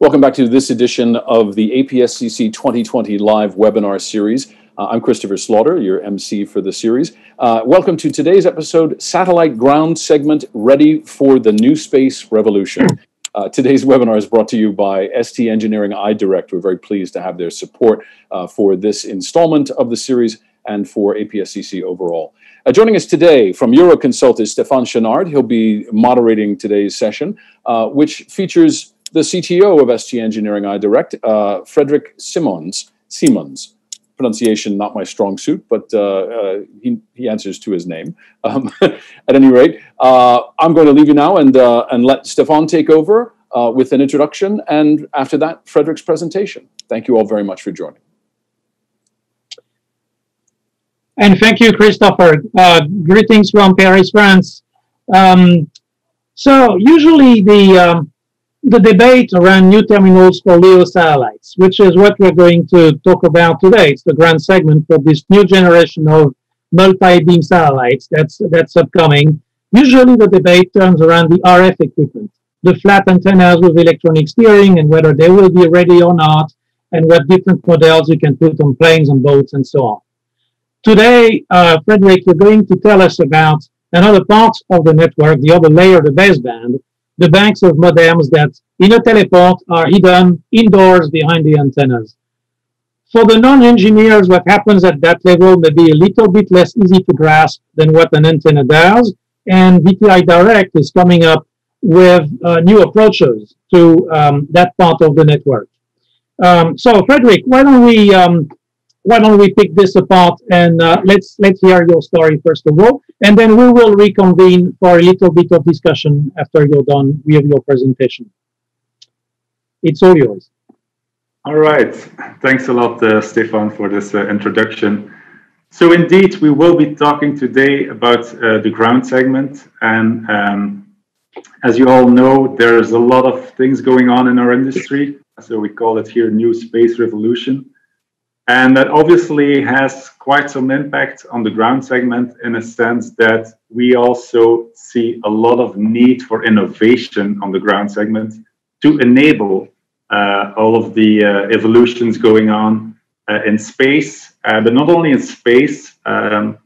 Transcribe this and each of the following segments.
Welcome back to this edition of the APSCC 2020 live webinar series. Uh, I'm Christopher Slaughter, your MC for the series. Uh, welcome to today's episode Satellite Ground Segment Ready for the New Space Revolution. Uh, today's webinar is brought to you by ST Engineering iDirect. We're very pleased to have their support uh, for this installment of the series and for APSCC overall. Uh, joining us today from Euroconsult is Stefan Chenard. He'll be moderating today's session, uh, which features the CTO of ST Engineering iDirect, uh, Frederick Simons. Simons. Pronunciation not my strong suit, but uh, uh, he, he answers to his name. Um, at any rate, uh, I'm going to leave you now and, uh, and let Stefan take over uh, with an introduction, and after that, Frederick's presentation. Thank you all very much for joining. And thank you, Christopher. greetings from Paris, France. Um, so usually the um, the debate around new terminals for LEO satellites, which is what we're going to talk about today. It's the ground segment for this new generation of multi-beam satellites that's, that's upcoming. Usually the debate turns around the RF equipment, the flat antennas with electronic steering and whether they will be ready or not, and what different models you can put on planes and boats and so on. Today, uh, Frederick, you're going to tell us about another part of the network, the other layer, the baseband, the banks of modems that in a teleport are hidden indoors behind the antennas. For the non-engineers, what happens at that level may be a little bit less easy to grasp than what an antenna does, and iDirect is coming up with uh, new approaches to um, that part of the network. Um, so, Frederick, why don't we um, why don't we pick this apart and uh, let's let's hear your story first of all, and then we will reconvene for a little bit of discussion after you're done with your presentation. It's all yours. All right. Thanks a lot, uh, Stefan, for this uh, introduction. So indeed, we will be talking today about uh, the ground segment. And um, as you all know, there's a lot of things going on in our industry. So we call it here New Space Revolution. And that obviously has quite some impact on the ground segment in a sense that we also see a lot of need for innovation on the ground segment to enable uh, all of the uh, evolutions going on uh, in space, uh, but not only in space, um,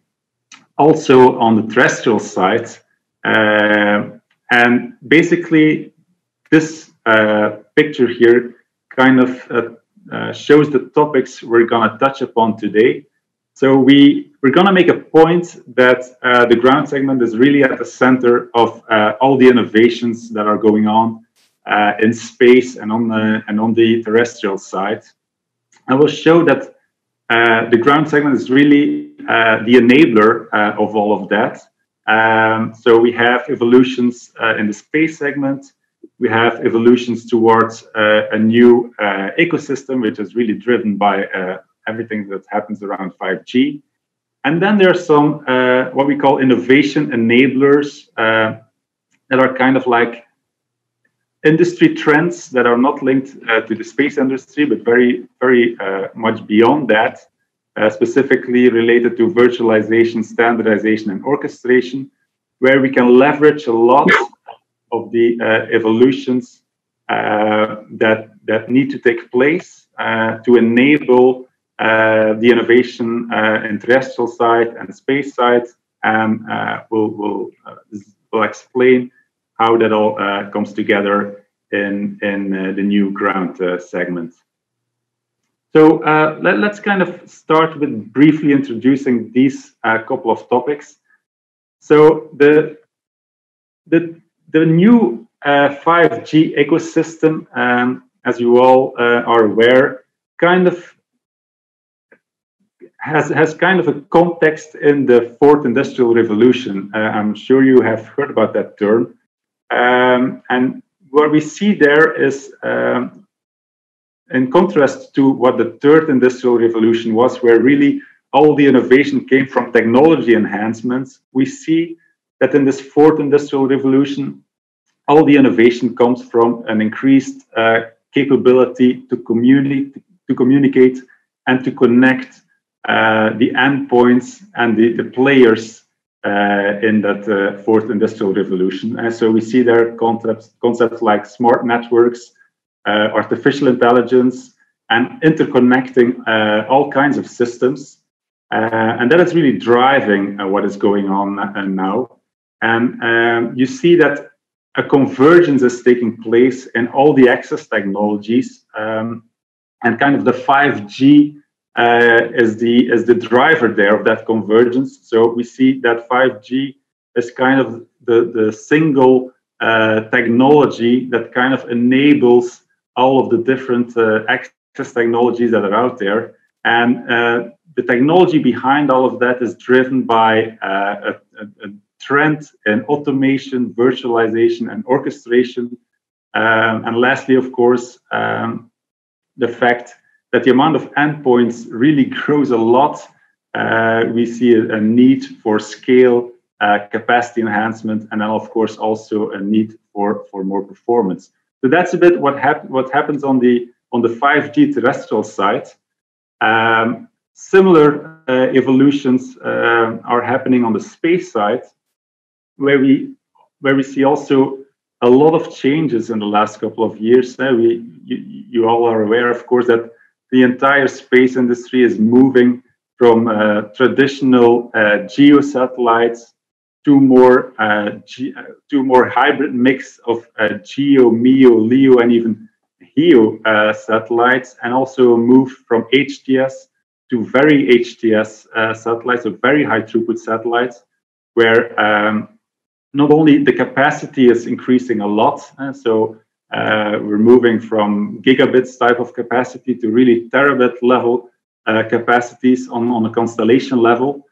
also on the terrestrial side. Uh, and basically, this uh, picture here kind of uh, shows the topics we're going to touch upon today. So we, we're going to make a point that uh, the ground segment is really at the center of uh, all the innovations that are going on uh, in space and on, the, and on the terrestrial side. I will show that uh, the ground segment is really the enabler of all of that. Um, so we have evolutions in the space segment, we have evolutions towards uh, a new uh, ecosystem, which is really driven by uh, everything that happens around 5G. And then there are some uh, what we call innovation enablers uh, that are kind of like industry trends that are not linked uh, to the space industry, but very, very much beyond that, specifically related to virtualization, standardization, and orchestration, where we can leverage a lot of the uh, evolutions uh, that that need to take place uh, to enable the innovation in terrestrial side and space side, and we'll we'll we'll explain how that all comes together in in the new ground segment. So uh, let, us kind of start with briefly introducing these uh, couple of topics. So the the the new uh, 5G ecosystem, um, as you all uh, are aware, kind of has has kind of a context in the fourth industrial revolution. Uh, I'm sure you have heard about that term. Um, and what we see there is, um, in contrast to what the third industrial revolution was, where really all the innovation came from technology enhancements, we see that in this fourth industrial revolution, all the innovation comes from an increased uh, capability to communicate, to communicate and to connect uh, the endpoints and the, the players uh, in that uh, fourth industrial revolution. And so we see there concepts, concepts like smart networks, uh, artificial intelligence, and interconnecting uh, all kinds of systems. And that is really driving what is going on now. And um, you see that a convergence is taking place in all the access technologies, um, and kind of the 5G uh, is the is the driver there of that convergence. So we see that 5G is kind of the the single uh, technology that kind of enables all of the different uh, access technologies that are out there, and uh, the technology behind all of that is driven by uh, a, a, trend in automation, virtualization, and orchestration. Um, and lastly, of course, um, the fact that the amount of endpoints really grows a lot. Uh, we see a, a, need for scale, uh, capacity enhancement, and then of course also a need for, for more performance. So that's a bit what, hap- what happens on the on the 5G terrestrial side. Um, similar uh, evolutions uh, are happening on the space side where we where we see also a lot of changes in the last couple of years. Uh, we you, you, all are aware, of course, that the entire space industry is moving from uh, traditional uh, geo satellites to more uh, uh, to more hybrid mix of uh, geo, MEO, LEO, and even HEO satellites, and also move from HTS to very HTS satellites, so very high throughput satellites, where um, not only the capacity is increasing a lot, uh, so uh, we're moving from gigabits type of capacity to really terabit level uh, capacities on, on a constellation level.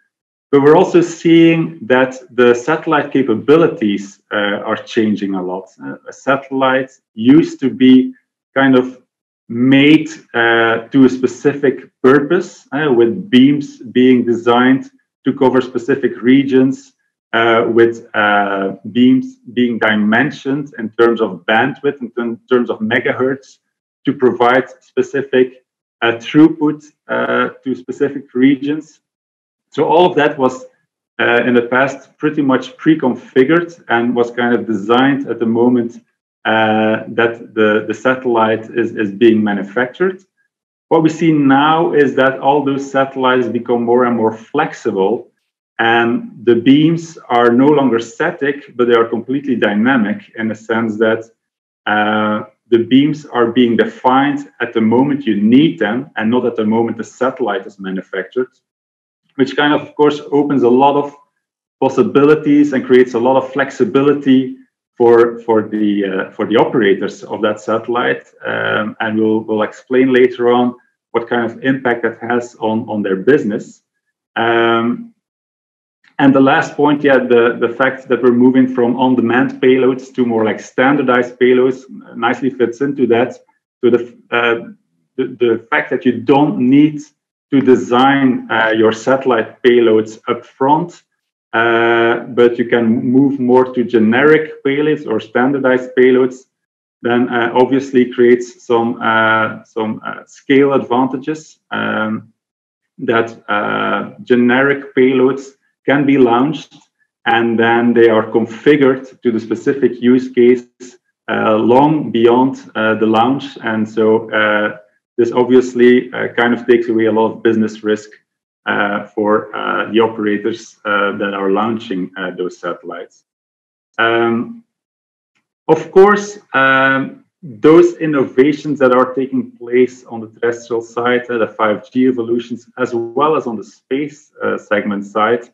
But we're also seeing that the satellite capabilities uh, are changing a lot. Uh, a satellite used to be kind of made uh, to a specific purpose, with beams being designed to cover specific regions uh, with uh, beams being dimensioned in terms of bandwidth, in terms of megahertz, to provide specific uh, throughput uh, to specific regions. So all of that was uh, in the past pretty much pre-configured and was kind of designed at the moment uh, that the, the satellite is, is being manufactured. What we see now is that all those satellites become more and more flexible and the beams are no longer static, but they are completely dynamic in the sense that uh, the beams are being defined at the moment you need them and not at the moment the satellite is manufactured, which kind of, of course, opens a lot of possibilities and creates a lot of flexibility for, for, the, uh, for the operators of that satellite. Um, and we'll, we'll explain later on what kind of impact that has on, on their business. Um, and the last point, yeah, the, the fact that we're moving from on-demand payloads to more like standardized payloads nicely fits into that. So the, uh, the, the, fact that you don't need to design uh, your satellite payloads up front, uh, but you can move more to generic payloads or standardized payloads, then uh, obviously creates some, uh, some uh, scale advantages um, that generic payloads can be launched and then they are configured to the specific use case uh, long beyond uh, the launch. And so uh, this obviously uh, kind of takes away a lot of business risk uh, for uh, the operators that are launching those satellites. Um, of course, um, those innovations that are taking place on the terrestrial side, the 5G evolutions, as well as on the space segment side,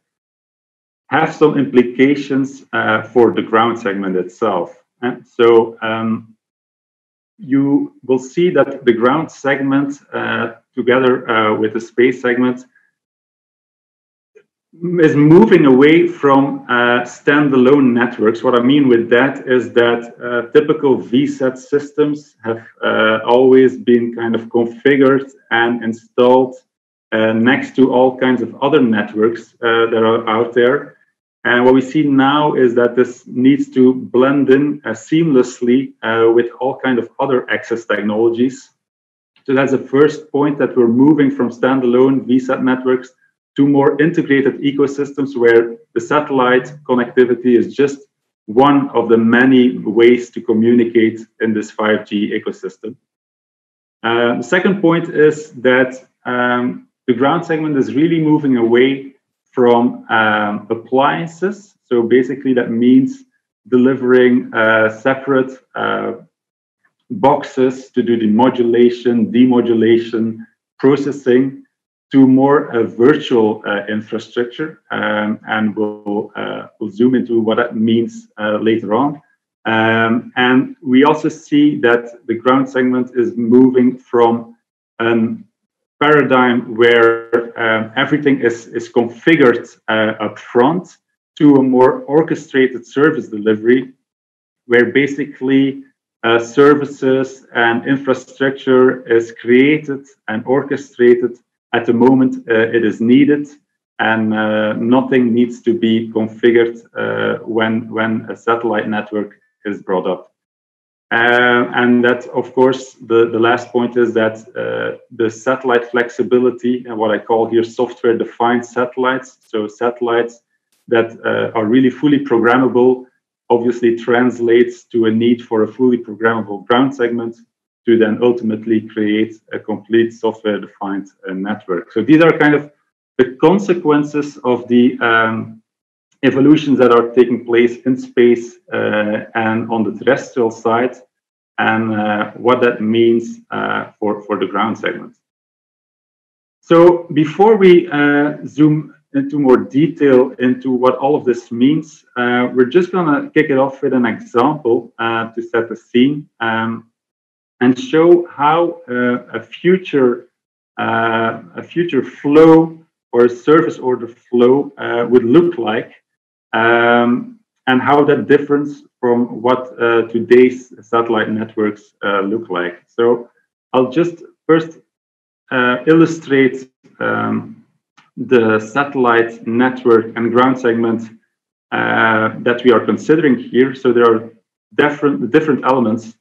have some implications uh, for the ground segment itself. And so um, you will see that the ground segment, uh, together uh, with the space segment, is moving away from uh, standalone networks. What I mean with that is that uh, typical VSAT systems have uh, always been kind of configured and installed next to all kinds of other networks that are out there. And what we see now is that this needs to blend in uh, seamlessly uh, with all kind of other access technologies. So that's the first point that we're moving from standalone VSAT networks to more integrated ecosystems where the satellite connectivity is just one of the many ways to communicate in this 5G ecosystem. Uh, the second point is that um, the ground segment is really moving away from um, appliances. So basically, that means delivering uh, separate uh, boxes to do the modulation, demodulation, processing to more a virtual uh, infrastructure, um, and we'll uh, we'll zoom into what that means uh, later on. Um, and we also see that the ground segment is moving from a paradigm where um, everything is, is configured uh, up front to a more orchestrated service delivery, where basically uh, services and infrastructure is created and orchestrated at the moment uh, it is needed and uh, nothing needs to be configured uh, when, when a satellite network is brought up. Uh, and that, of course, the, the last point is that uh, the satellite flexibility and what I call here software defined satellites, so satellites that uh, are really fully programmable, obviously translates to a need for a fully programmable ground segment to then ultimately create a complete software defined uh, network. So these are kind of the consequences of the um, evolutions that are taking place in space uh, and on the terrestrial side and uh, what that means uh, for, for the ground segment. So before we uh, zoom into more detail into what all of this means, uh, we're just going to kick it off with an example to set the scene. Um, and show how uh, a future uh, a future flow or a service order flow uh, would look like, um, and how that differs from what uh, today's satellite networks uh, look like. So I'll just first uh, illustrate um, the satellite network and ground segment that we are considering here. So there are different different elements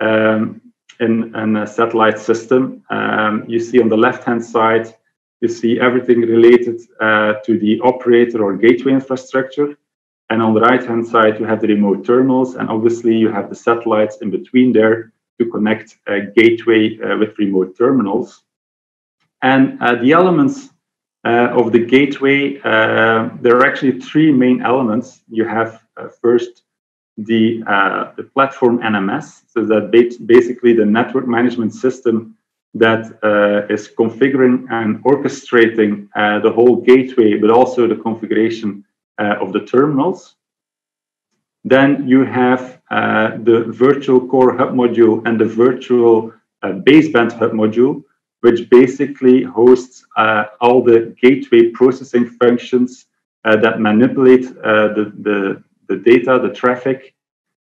um, in, in a satellite system. Um, you see on the left-hand side, you see everything related uh, to the operator or gateway infrastructure. And on the right-hand side, you have the remote terminals, and obviously you have the satellites in between there to connect a gateway uh, with remote terminals. And uh, the elements uh, of the gateway, uh, there are actually three main elements. You have uh, first the, the platform NMS, so that basically the network management system that uh, is configuring and orchestrating uh, the whole gateway, but also the configuration uh, of the terminals. Then you have uh, the virtual core hub module and the virtual uh, baseband hub module, which basically hosts all the gateway processing functions that manipulate the, the the data, the traffic,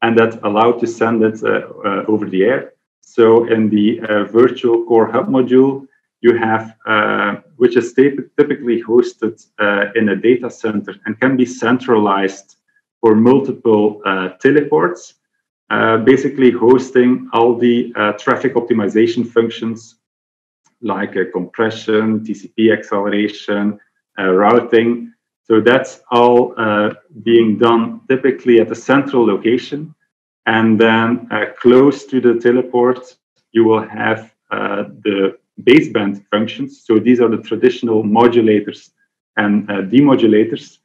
and that allow to send it uh, uh, over the air. So in the uh, virtual core hub module, you have, uh, which is typically hosted uh, in a data center and can be centralized for multiple uh, teleports, basically hosting all the traffic optimization functions like compression, TCP acceleration, routing, so that's all uh, being done typically at a central location. And then uh, close to the teleport, you will have uh, the baseband functions. So these are the traditional modulators and uh, demodulators.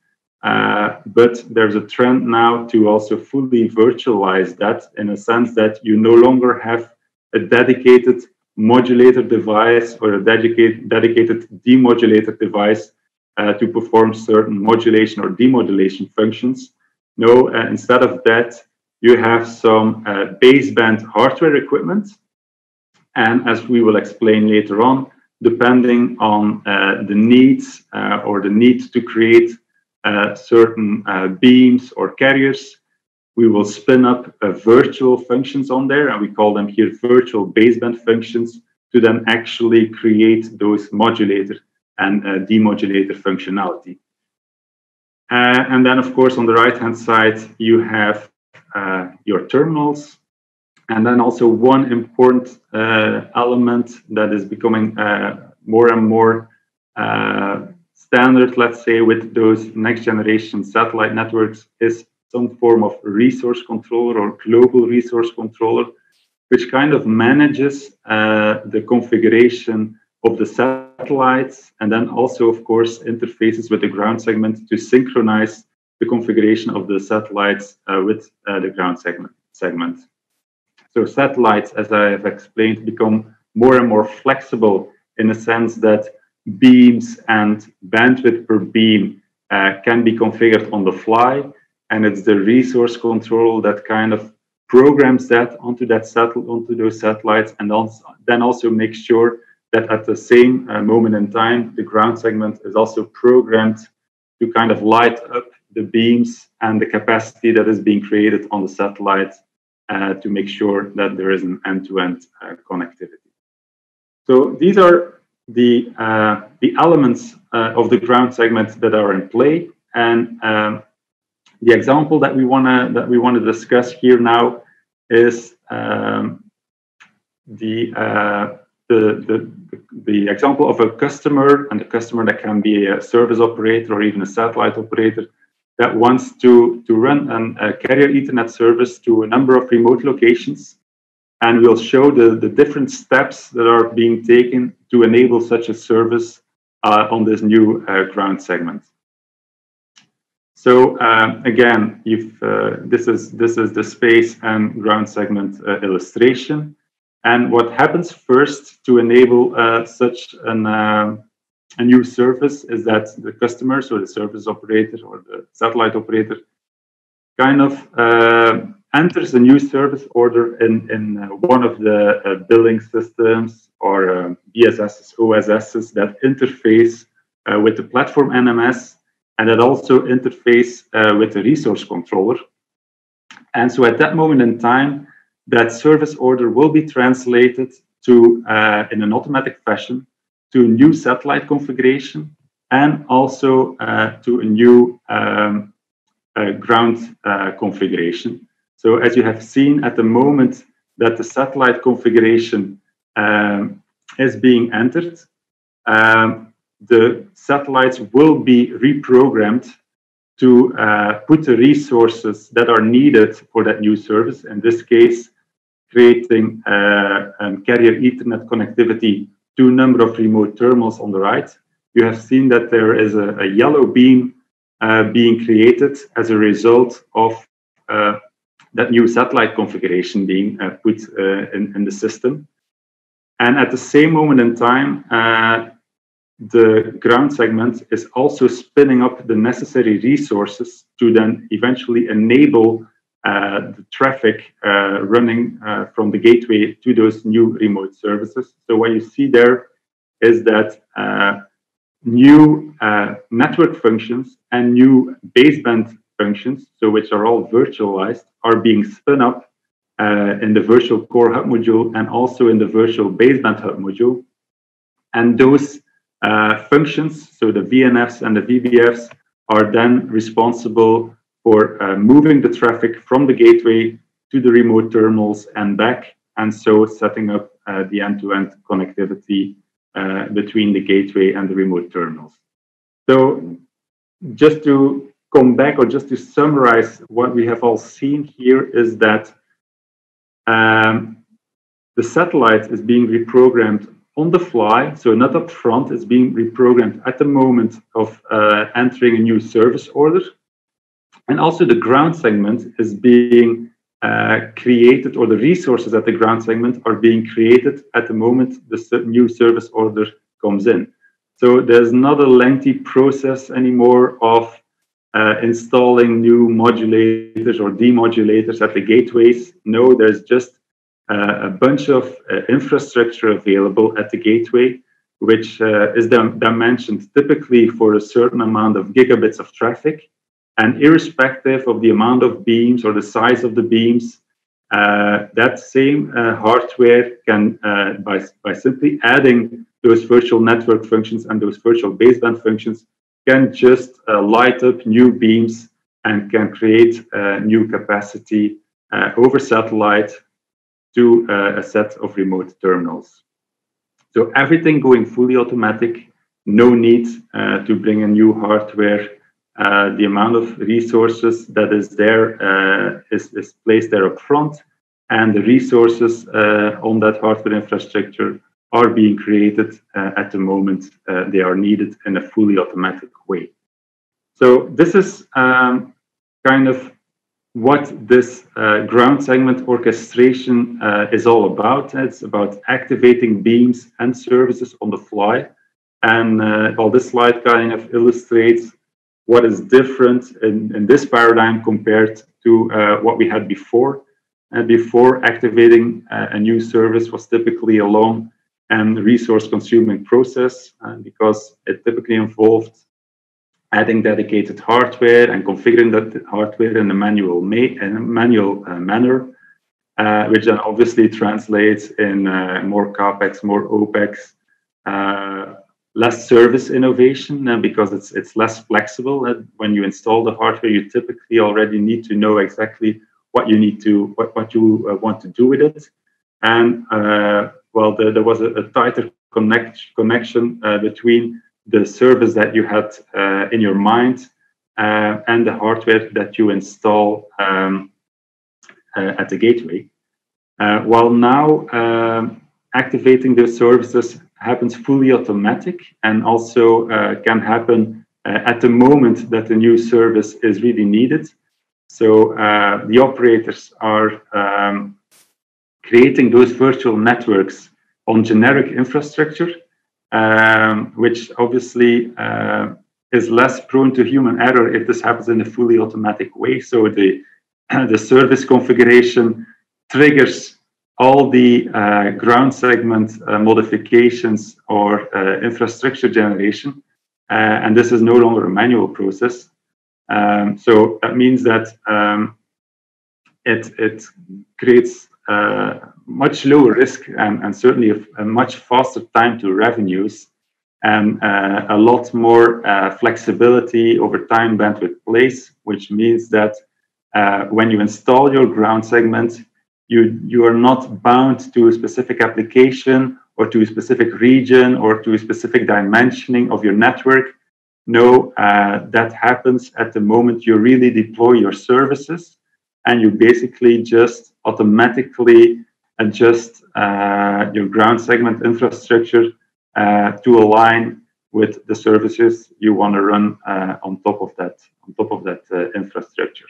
Uh, but there's a trend now to also fully virtualize that in a sense that you no longer have a dedicated modulator device or a dedicated, dedicated demodulator device uh, to perform certain modulation or demodulation functions. No, uh, instead of that, you have some uh, baseband hardware equipment. And as we will explain later on, depending on uh, the needs uh, or the need to create uh, certain beams or carriers, we will spin up virtual functions on there, and we call them here virtual baseband functions to then actually create those modulator and uh, demodulator functionality. Uh, and then, of course, on the right-hand side, you have uh, your terminals. And then also one important element that is becoming more and more standard, let's say, with those next generation satellite networks is some form of resource controller or global resource controller, which kind of manages uh, the configuration of the satellites and then also, of course, interfaces with the ground segment to synchronize the configuration of the satellites uh, with uh, the ground segment. segment. So satellites, as I have explained, become more and more flexible in the sense that beams and bandwidth per beam uh, can be configured on the fly. And it's the resource control that kind of programs that onto that onto those satellites, and also, then also makes sure that at the same uh, moment in time, the ground segment is also programmed to kind of light up the beams and the capacity that is being created on the satellite uh, to make sure that there is an end-to-end uh, connectivity. So these are the uh, the elements uh, of the ground segment that are in play, and um, the example that we wanna that we want to discuss here now is um, the, uh, the, the the example of a customer, and a customer that can be a service operator or even a satellite operator that wants to, to run an, a carrier Ethernet service to a number of remote locations. And we'll show the, the different steps that are being taken to enable such a service uh, on this new uh, ground segment. So um, again, if uh, this is this is the space and ground segment uh, illustration, and what happens first to enable uh, such an um, a new service is that the customer, so the service operator or the satellite operator, kind of uh, enters a new service order in, in uh, one of the uh, billing systems or uh, BSSs, OSSs that interface uh, with the platform NMS and that also interface uh, with the resource controller. And so at that moment in time, that service order will be translated to in an automatic fashion to a new satellite configuration and also uh, to a new um, uh, ground uh, configuration. So as you have seen at the moment that the satellite configuration um, is being entered, um, the satellites will be reprogrammed to uh, put the resources that are needed for that new service. In this case, creating uh, carrier Ethernet connectivity to number of remote terminals on the right, you have seen that there is a, a yellow beam uh, being created as a result of uh, that new satellite configuration being uh, put uh, in, in, the system. And at the same moment in time, uh, the ground segment is also spinning up the necessary resources to then eventually enable the traffic uh, running uh, from the gateway to those new remote services. So what you see there is that new network functions and new baseband functions, so which are all virtualized, are being spun up uh, in the virtual core hub module and also in the virtual baseband hub module. And those uh, functions, so the VNFs and the VBFs, are then responsible for uh, moving the traffic from the gateway to the remote terminals and back, and so setting up uh, the end-to-end connectivity uh, between the gateway and the remote terminals. So just to come back or just to summarize what we have all seen here is that um, the satellite is being reprogrammed on the fly, so not up front, it's being reprogrammed at the moment of uh, entering a new service order. And also the ground segment is being uh, created, or the resources at the ground segment are being created at the moment the new service order comes in. So there's not a lengthy process anymore of uh, installing new modulators or demodulators at the gateways. No, there's just uh, a bunch of uh, infrastructure available at the gateway, which uh, is dimensioned typically for a certain amount of gigabits of traffic. And irrespective of the amount of beams or the size of the beams, uh, that same uh, hardware can, uh, by, by simply adding those virtual network functions and those virtual baseband functions, can just uh, light up new beams and can create uh, new capacity uh, over satellite to a set of remote terminals. So everything going fully automatic, no need to bring a new hardware uh, the amount of resources that is there uh, is, is placed there up front, and the resources uh, on that hardware infrastructure are being created uh, at the moment uh, they are needed in a fully automatic way. So this is um, kind of what this uh, ground segment orchestration uh, is all about. It's about activating beams and services on the fly. And uh, well, this slide kind of illustrates what is different in, in this paradigm compared to uh, what we had before. And before activating uh, a new service was typically a long and resource consuming process uh, because it typically involved adding dedicated hardware and configuring that hardware in a manual, ma- in a manual uh, manner, uh, which then obviously translates in uh, more capex, more opex, uh, less service innovation, uh, because it's it's less flexible. Uh, when you install the hardware, you typically already need to know exactly what you need to what what you want to do with it, and well, the, there was a, a tighter connect, connection between the service that you had uh, in your mind uh, and the hardware that you install um, uh, at the gateway. Uh, while now um, activating the services happens fully automatic and also uh, can happen uh, at the moment that the new service is really needed. So the operators are um, creating those virtual networks on generic infrastructure um, which obviously uh, is less prone to human error if this happens in a fully automatic way. So the the service configuration triggers all the uh, ground segment uh, modifications or uh, infrastructure generation, uh, and this is no longer a manual process. Um, so that means that um, it it creates uh, much lower risk and, and certainly a, a, much faster time to revenues and uh, a lot more flexibility over time bandwidth place, which means that when you install your ground segment, you, you are not bound to a specific application or to a specific region or to a specific dimensioning of your network. No, uh, that happens at the moment you really deploy your services and you basically just automatically adjust uh, your ground segment infrastructure uh, to align with the services you want to run uh, on top of that on top of that uh, infrastructure.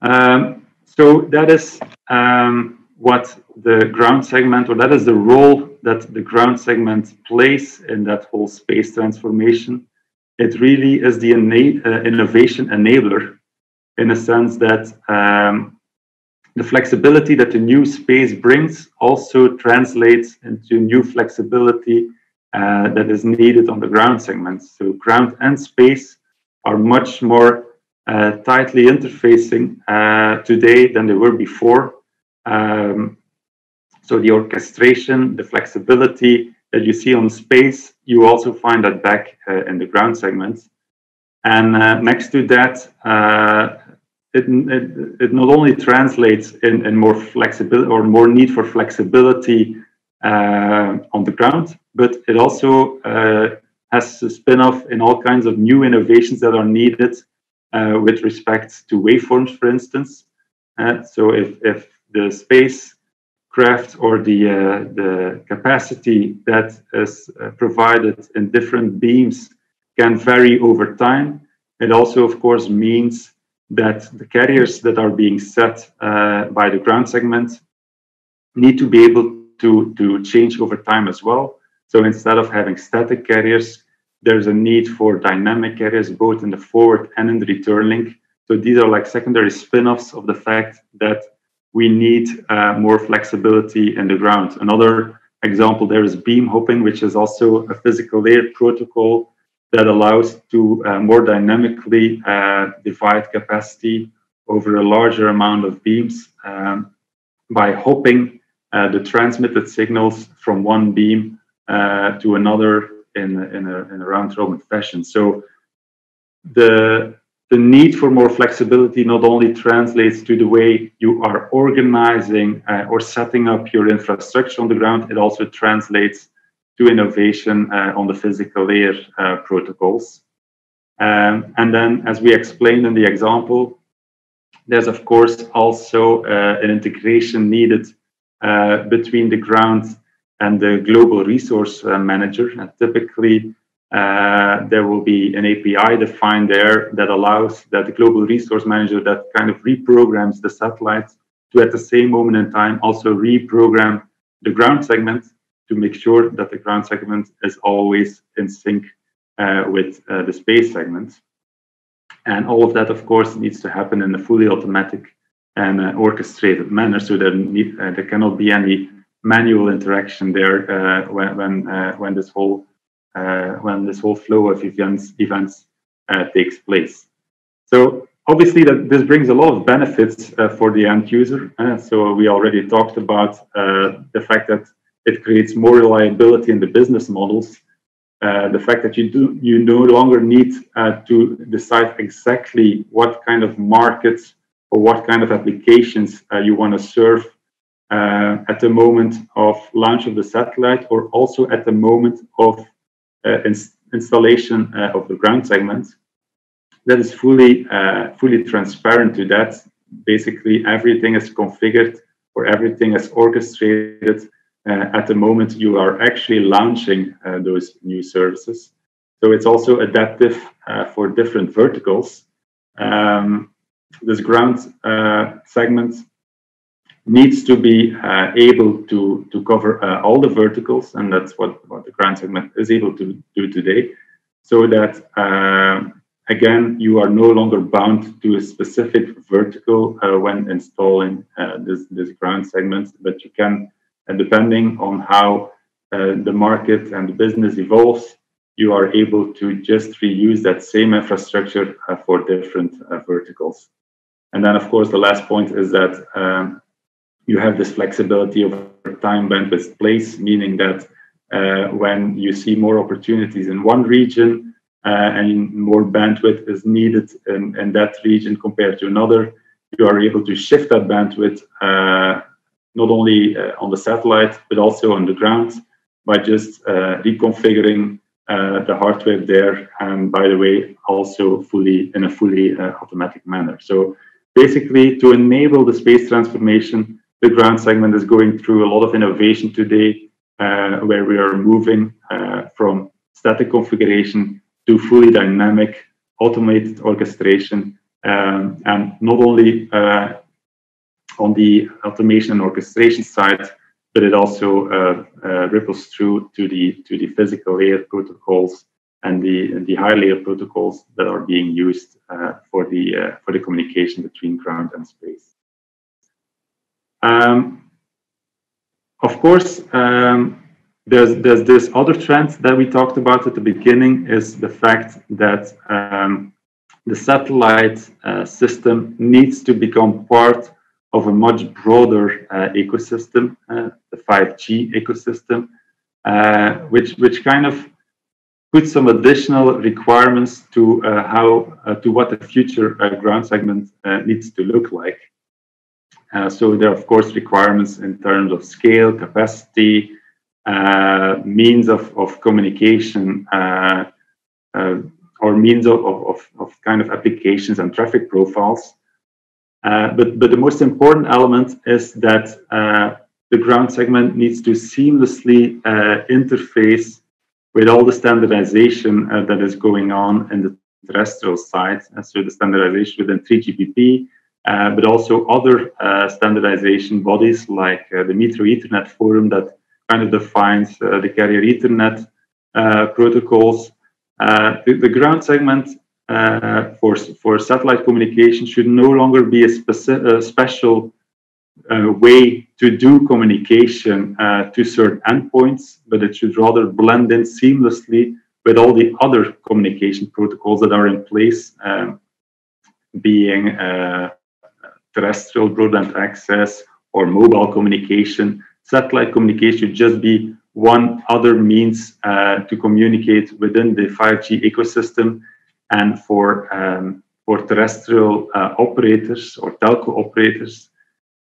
Um, so that is um, what the ground segment, or that is the role that the ground segment plays in that whole space transformation. It really is the uh, innovation enabler in a sense that um, the flexibility that the new space brings also translates into new flexibility uh, that is needed on the ground segments. So ground and space are much more tightly interfacing uh, today than they were before. Um, so the orchestration, the flexibility that you see on space, you also find that back uh, in the ground segments. And uh, next to that, uh, it, it, it not only translates in, in more flexibility or more need for flexibility uh, on the ground, but it also uh, has a spin-off in all kinds of new innovations that are needed uh, with respect to waveforms, for instance. Uh, so if, if the spacecraft or the, uh, the capacity that is uh, provided in different beams can vary over time, it also, of course, means that the carriers that are being set uh, by the ground segment need to be able to, to change over time as well. So instead of having static carriers, there's a need for dynamic carriers both in the forward and in the return link. So these are like secondary spin-offs of the fact that we need uh, more flexibility in the ground. Another example there is beam hopping, which is also a physical layer protocol that allows to uh, more dynamically uh, divide capacity over a larger amount of beams um, by hopping uh, the transmitted signals from one beam uh, to another in, in, a, in a round robin fashion. So the the need for more flexibility not only translates to the way you are organizing uh, or setting up your infrastructure on the ground, it also translates to innovation uh, on the physical layer uh, protocols. Um, and then, as we explained in the example, there's of course also uh, an integration needed uh, between the ground and the global resource uh, manager. And typically, uh, there will be an API defined there that allows that the global resource manager that kind of reprograms the satellites to at the same moment in time also reprogram the ground segment to make sure that the ground segment is always in sync uh, with uh, the space segment. And all of that, of course, needs to happen in a fully automatic and uh, orchestrated manner so there, need, uh, there cannot be any manual interaction there uh, when, when, uh, when this whole uh, when this whole flow of events events uh, takes place. So obviously that this brings a lot of benefits uh, for the end user. so we already talked about the fact that it creates more reliability in the business models. Uh, the fact that you do you no longer need uh, to decide exactly what kind of markets or what kind of applications uh, you want to serve at the moment of launch of the satellite or also at the moment of uh, ins installation uh, of the ground segment that is fully uh, fully transparent to that. Basically, everything is configured or everything is orchestrated at the moment you are actually launching those new services. So it's also adaptive for different verticals. Um, this ground uh, segment needs to be uh, able to, to cover uh, all the verticals, and that's what, what the ground segment is able to do today, so that uh, again, you are no longer bound to a specific vertical uh, when installing uh, this, this ground segment, but you can, uh, depending on how the market and the business evolves, you are able to just reuse that same infrastructure for different verticals. And then, of course, the last point is that um, you have this flexibility over time, bandwidth, place, meaning that uh, when you see more opportunities in one region uh, and more bandwidth is needed in, in, that region compared to another, you are able to shift that bandwidth uh, not only uh, on the satellite but also on the ground by just uh, reconfiguring uh, the hardware there, and by the way, also fully in a fully automatic manner. So basically, to enable the space transformation the ground segment is going through a lot of innovation today, uh, where we are moving uh, from static configuration to fully dynamic automated orchestration. Um, and not only uh, on the automation and orchestration side, but it also uh, uh, ripples through to the to the physical layer protocols and the the high layer protocols that are being used uh, for the for the communication between ground and space. Um, of course, um, there's there's this other trend that we talked about at the beginning is the fact that um, the satellite uh, system needs to become part of a much broader uh, ecosystem, uh, the 5G ecosystem, uh, which which kind of puts some additional requirements to uh, how uh, to what the future ground segment needs to look like. Uh, so there are, of course, requirements in terms of scale, capacity, uh, means of, of communication, uh, uh or means of, of, of, kind of applications and traffic profiles. Uh, but, but the most important element is that uh, the ground segment needs to seamlessly interface with all the standardization that is going on in the terrestrial side. And so the standardization within 3GPP, uh, but also other uh, standardization bodies like uh, the Metro Ethernet Forum that kind of defines the carrier Ethernet protocols. The, the, ground segment for, for satellite communication should no longer be a, speci- special uh, way to do communication uh, to certain endpoints, but it should rather blend in seamlessly with all the other communication protocols that are in place, um, being uh, terrestrial broadband access or mobile communication. Satellite communication should just be one other means uh, to communicate within the 5G ecosystem. And for, um, for terrestrial uh, operators or telco operators,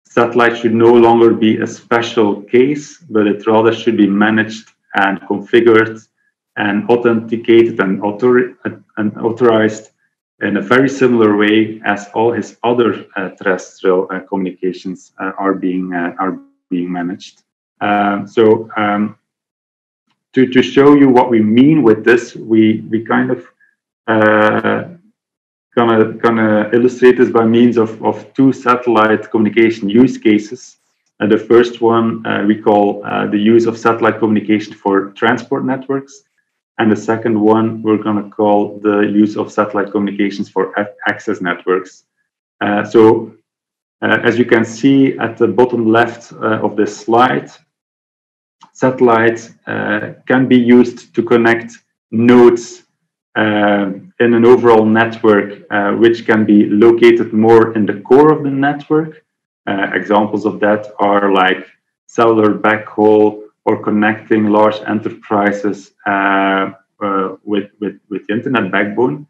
satellite should no longer be a special case, but it rather should be managed and configured and authenticated and, author and authorized in a very similar way as all his other uh, terrestrial uh, communications uh, are being are being managed. Um, so um, to, to show you what we mean with this, we we kind of uh, gonna gonna illustrate this by means of, of two satellite communication use cases. And the first one uh, we call uh, the use of satellite communication for transport networks, and the second one we're gonna call the use of satellite communications for access networks. Uh, so uh, as you can see at the bottom left uh, of this slide, satellites uh, can be used to connect nodes um, in an overall network, uh, which can be located more in the core of the network. Uh, examples of that are like cellular backhaul or connecting large enterprises uh, uh with, with, with the internet backbone.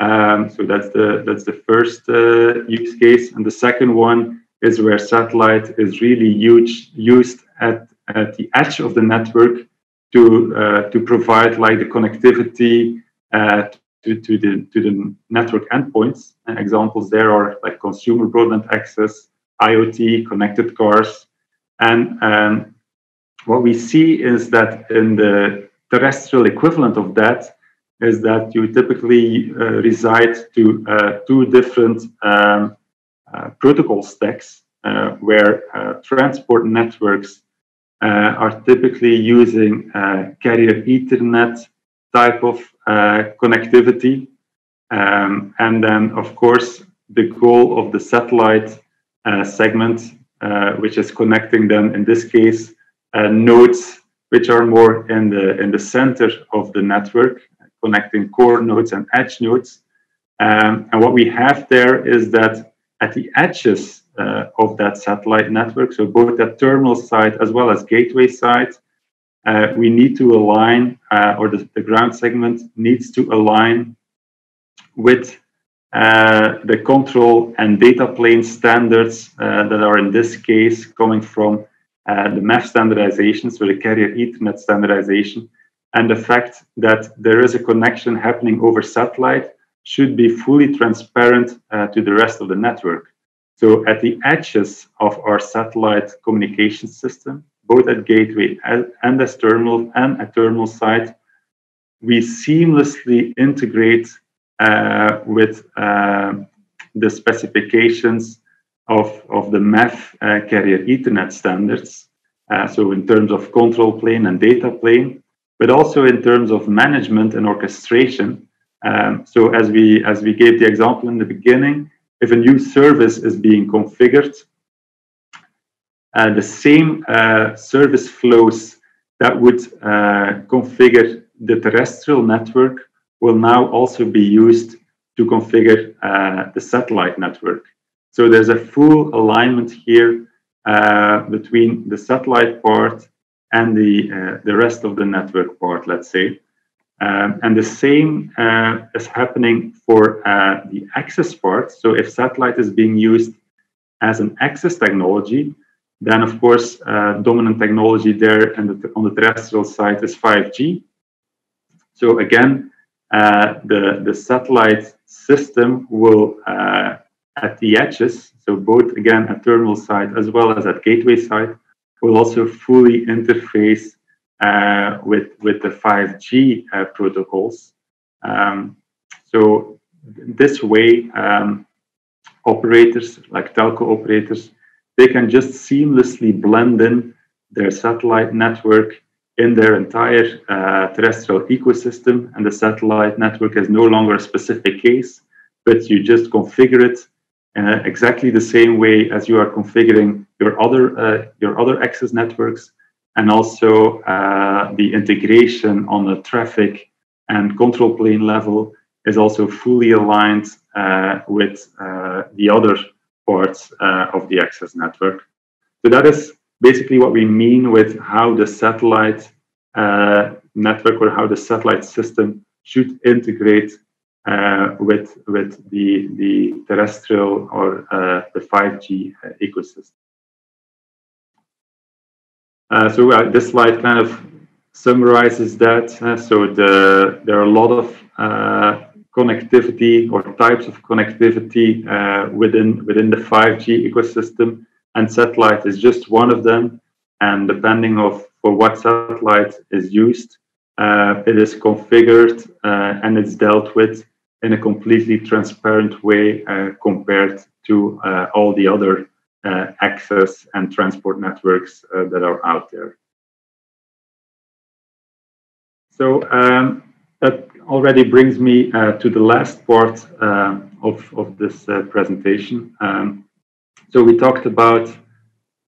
Um, so that's the that's the first uh, use case, and the second one is where satellite is really huge, used at, at the edge of the network to uh, to provide like the connectivity uh, to, to, the, to the network endpoints. And examples there are like consumer broadband access, IoT, connected cars. And um, what we see is that in the terrestrial equivalent of that is that you typically uh, reside to uh, two different um, uh, protocol stacks uh, where uh, transport networks uh, are typically using carrier Ethernet type of connectivity. Um, and then, of course, the goal of the satellite segment, which is connecting them, in this case, nodes which are more in the in the center of the network, connecting core nodes and edge nodes. Um, and what we have there is that at the edges uh, of that satellite network, so both at terminal side as well as gateway side, uh, we need to align, uh, or the, the, ground segment needs to align with uh, the control and data plane standards uh, that are in this case coming from uh, the MEF standardization, so the carrier Ethernet standardization, and the fact that there is a connection happening over satellite should be fully transparent uh, to the rest of the network. So at the edges of our satellite communication system, both at gateway and as terminal and at terminal side, we seamlessly integrate uh, with uh, the specifications of, of the MEF uh, carrier Ethernet standards. Uh, so in terms of control plane and data plane, but also in terms of management and orchestration. Um, so as we as we gave the example in the beginning, if a new service is being configured, uh, the same uh, service flows that would uh, configure the terrestrial network will now also be used to configure uh, the satellite network. So there's a full alignment here uh, between the satellite part and the, uh, the rest of the network part, let's say. Um, and the same is happening for the access part. So if satellite is being used as an access technology, then, of course, uh, dominant technology there and the, on the terrestrial side is 5G. So again, uh, the, the satellite system will, uh, at the edges, so both again at terminal side as well as at gateway side, will also fully interface uh, with, with the 5G uh, protocols. Um, so this way, um, operators like telco operators they can just seamlessly blend in their satellite network in their entire uh, terrestrial ecosystem. And the satellite network is no longer a specific case, but you just configure it uh, exactly the same way as you are configuring your other uh, your other access networks, and also uh, the integration on the traffic and control plane level is also fully aligned uh, with uh, the other parts of the access network. So that is basically what we mean with how the satellite network or how the satellite system should integrate uh, with with the the terrestrial or uh, the 5G uh, ecosystem. Uh, so this slide kind of summarizes that. so the, there are a lot of connectivity or types of connectivity uh, within within the 5G ecosystem, and satellite is just one of them. And depending of for what satellite is used, uh, it is configured uh, and it's dealt with in a completely transparent way uh, compared to uh, all the other uh, access and transport networks that are out there. So um, that already brings me uh, to the last part uh, of, of this uh, presentation. Um, so we talked about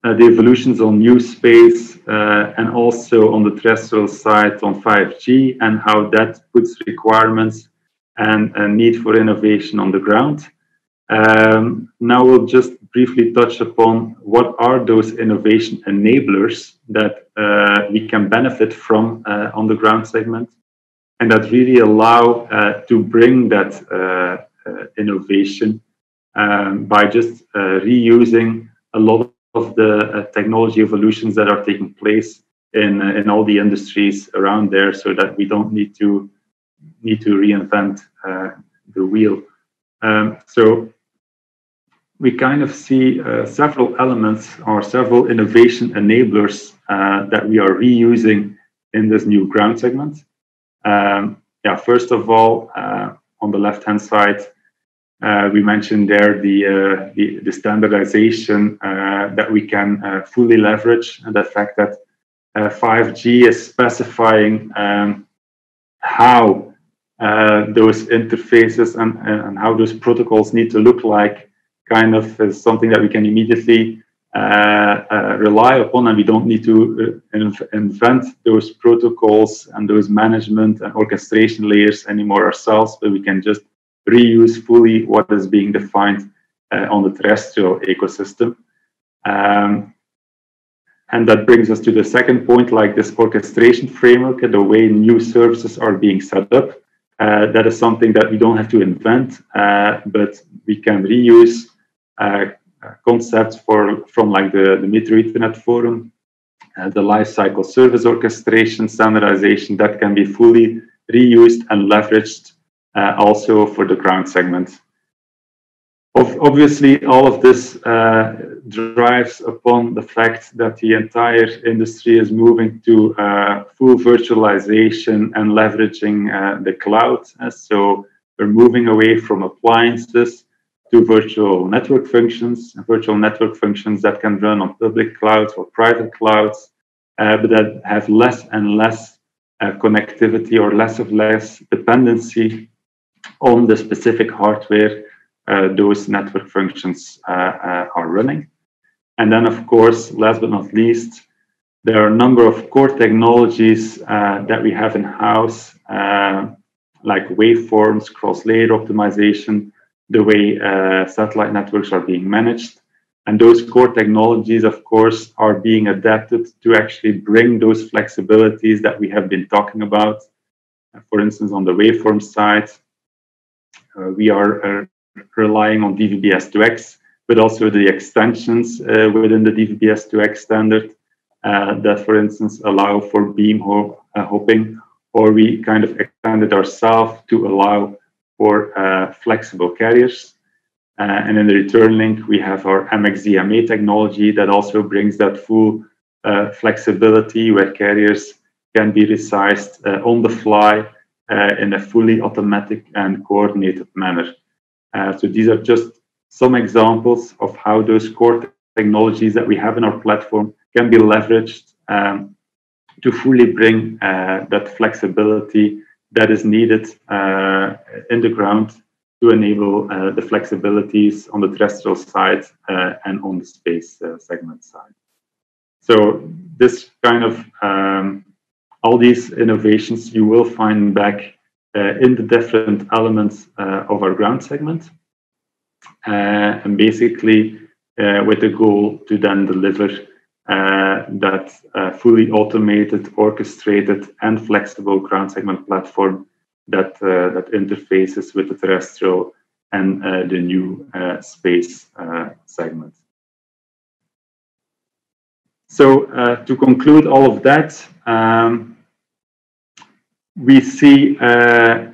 uh, the evolutions on new space uh, and also on the terrestrial side on 5G and how that puts requirements and a need for innovation on the ground. Um, now we'll just briefly touch upon what are those innovation enablers that uh, we can benefit from on the ground segment and that really allow uh, to bring that uh, uh, innovation um, by just reusing a lot of the technology evolutions that are taking place in in all the industries around there, so that we don't need to need to reinvent the wheel. Um, so we kind of see uh, several elements or several innovation enablers uh, that we are reusing in this new ground segment. Um, yeah, first of all, uh, on the left-hand side, uh, we mentioned there the, uh, the, the, standardization uh, that we can uh, fully leverage, and the fact that 5G uh, is specifying um, how those interfaces and, and how those protocols need to look like, kind of is something that we can immediately uh, uh, rely upon, and we don't need to uh, invent those protocols and those management and orchestration layers anymore ourselves, but we can just reuse fully what is being defined on the terrestrial ecosystem. Um, and that brings us to the second point, like this orchestration framework, the way new services are being set up. Uh, that is something that we don't have to invent, uh, but we can reuse uh, concepts for from like the, the Metro Ethernet Forum, uh, the lifecycle service orchestration standardization that can be fully reused and leveraged uh, also for the ground segment. obviously, all of this uh, drives upon the fact that the entire industry is moving to uh, full virtualization and leveraging uh, the cloud. Uh, so we're moving away from appliances to virtual network functions, virtual network functions that can run on public clouds or private clouds, uh, but that have less and less connectivity or less of less dependency on the specific hardware uh, those network functions uh, uh, are running. And then, of course, last but not least, there are a number of core technologies uh, that we have in house, like waveforms, cross layer optimization, the way uh, satellite networks are being managed. And those core technologies, of course, are being adapted to actually bring those flexibilities that we have been talking about. For instance, on the waveform side, uh, we are uh, relying on DVB-S2X, but also the extensions uh, within the DVB-S2X standard uh, that, for instance, allow for beam ho uh, hopping, or we kind of extended ourselves to allow for uh, flexible carriers. Uh, and in the return link, we have our MXDMA technology that also brings that full uh, flexibility where carriers can be resized on the fly in a fully automatic and coordinated manner. so these are just some examples of how those core technologies that we have in our platform can be leveraged um, to fully bring uh, that flexibility that is needed uh, in the ground to enable uh, the flexibilities on the terrestrial side uh, and on the space segment side. So this kind of um, all these innovations you will find back uh, in the different elements uh, of our ground segment. Uh, and basically with the goal to then deliver uh, that uh, fully automated, orchestrated, and flexible ground segment platform that uh, that interfaces with the terrestrial and the new space segment. So to conclude all of that, um, we see uh,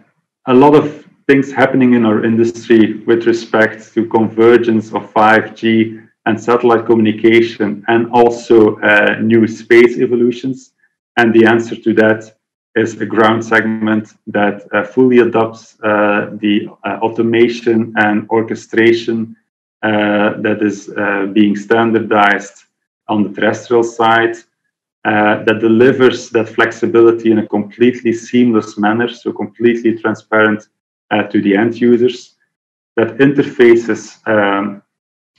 a lot of things happening in our industry with respect to convergence of 5G and satellite communication and also uh, new space evolutions. And the answer to that is a ground segment that uh, fully adopts uh, the uh, automation and orchestration uh, that is being standardized on the terrestrial side, that delivers that flexibility in a completely seamless manner, so completely transparent to the end users, that interfaces um,